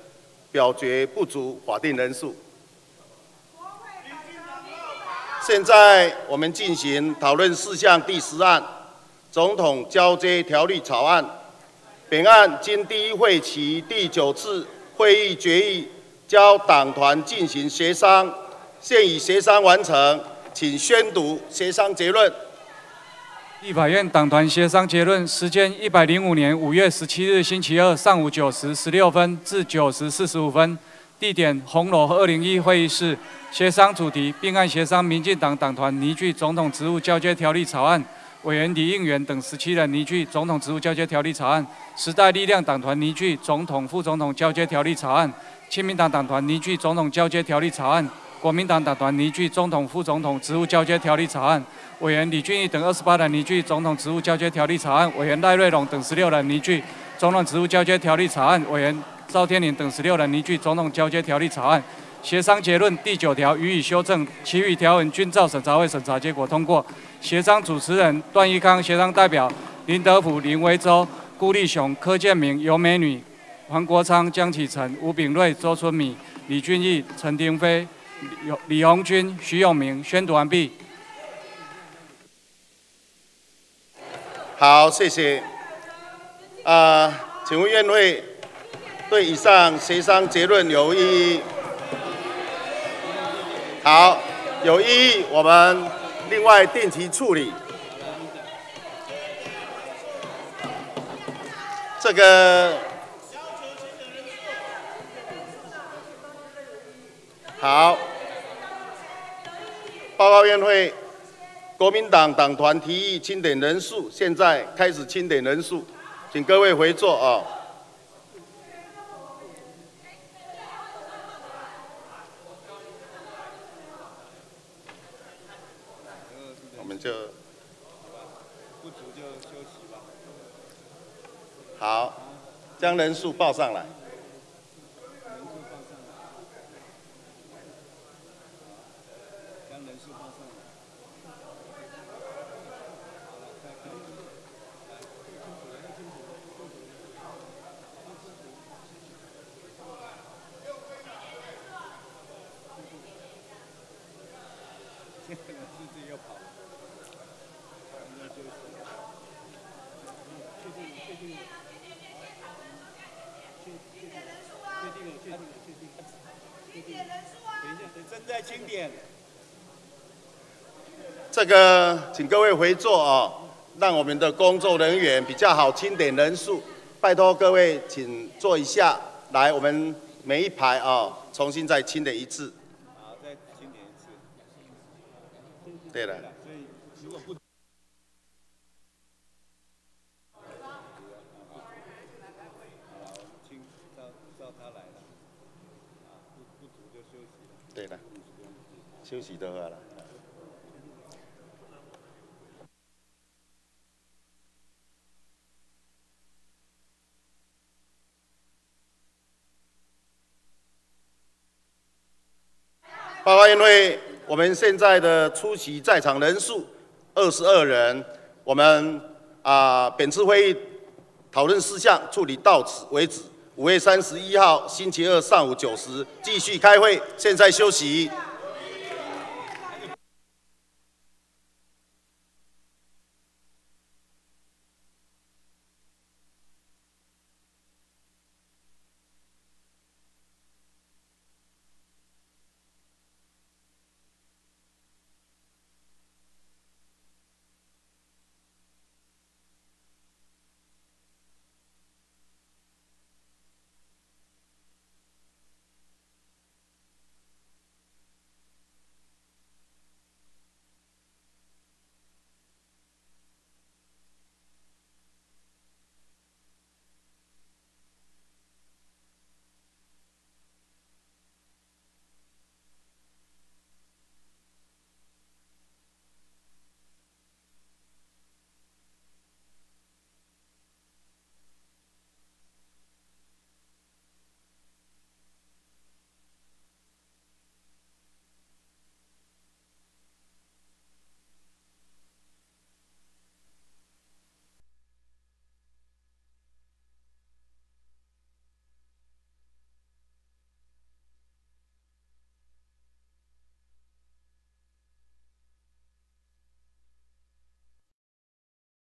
表决不足法定人数。现在我们进行讨论事项第十案，总统交接条例草案。本案经第一会期第九次会议决议，交党团进行协商，现已协商完成，请宣读协商结论。立法院党团协商结论：时间一百零五年五月十七日星期二上午九时十六分至九时四十五分，地点红楼二零一会议室。协商主题：并案协商民进党党团拟具总统职务交接条例草案，委员李应元等十七人拟具总统职务交接条例草案；时代力量党团拟具总统副总统交接条例草案；亲民党党团拟具总统交接条例草案；国民党党团拟具总统副总统职务交接条例草案。委员李俊义等二十八人拟具总统职务交接条例草案，委员赖瑞龙等十六人拟具总统职务交接条例草案，委员赵天麟等十六人拟具总统交接条例草案。协商结论第九条予以修正，其余条文均照审查会审查结果通过。协商主持人段义康，协商代表林德甫、林维洲、顾立雄、柯建明、尤美女、黄国昌、江启臣、吴炳瑞、周春米、李俊义、陈廷飞、李李红军、徐永明。宣读完毕。好，谢谢。啊，请问院会对以上协商结论有异议？好，有异议，我们另外定期处理。这个好，报告院会。国民党党团提议清点人数，现在开始清点人数，请各位回座啊。我们就不足就休息吧。好，将人数报上来。这个，请各位回座啊，让我们的工作人员比较好清点人数。拜托各位，请坐一下。来，我们每一排啊，重新再清点一次。好，再清点一次。对了。对了，休息的话了。报告因为我们现在的出席在场人数二十二人，我们啊本次会议讨论事项处理到此为止。五月三十一号星期二上午九时继续开会，现在休息。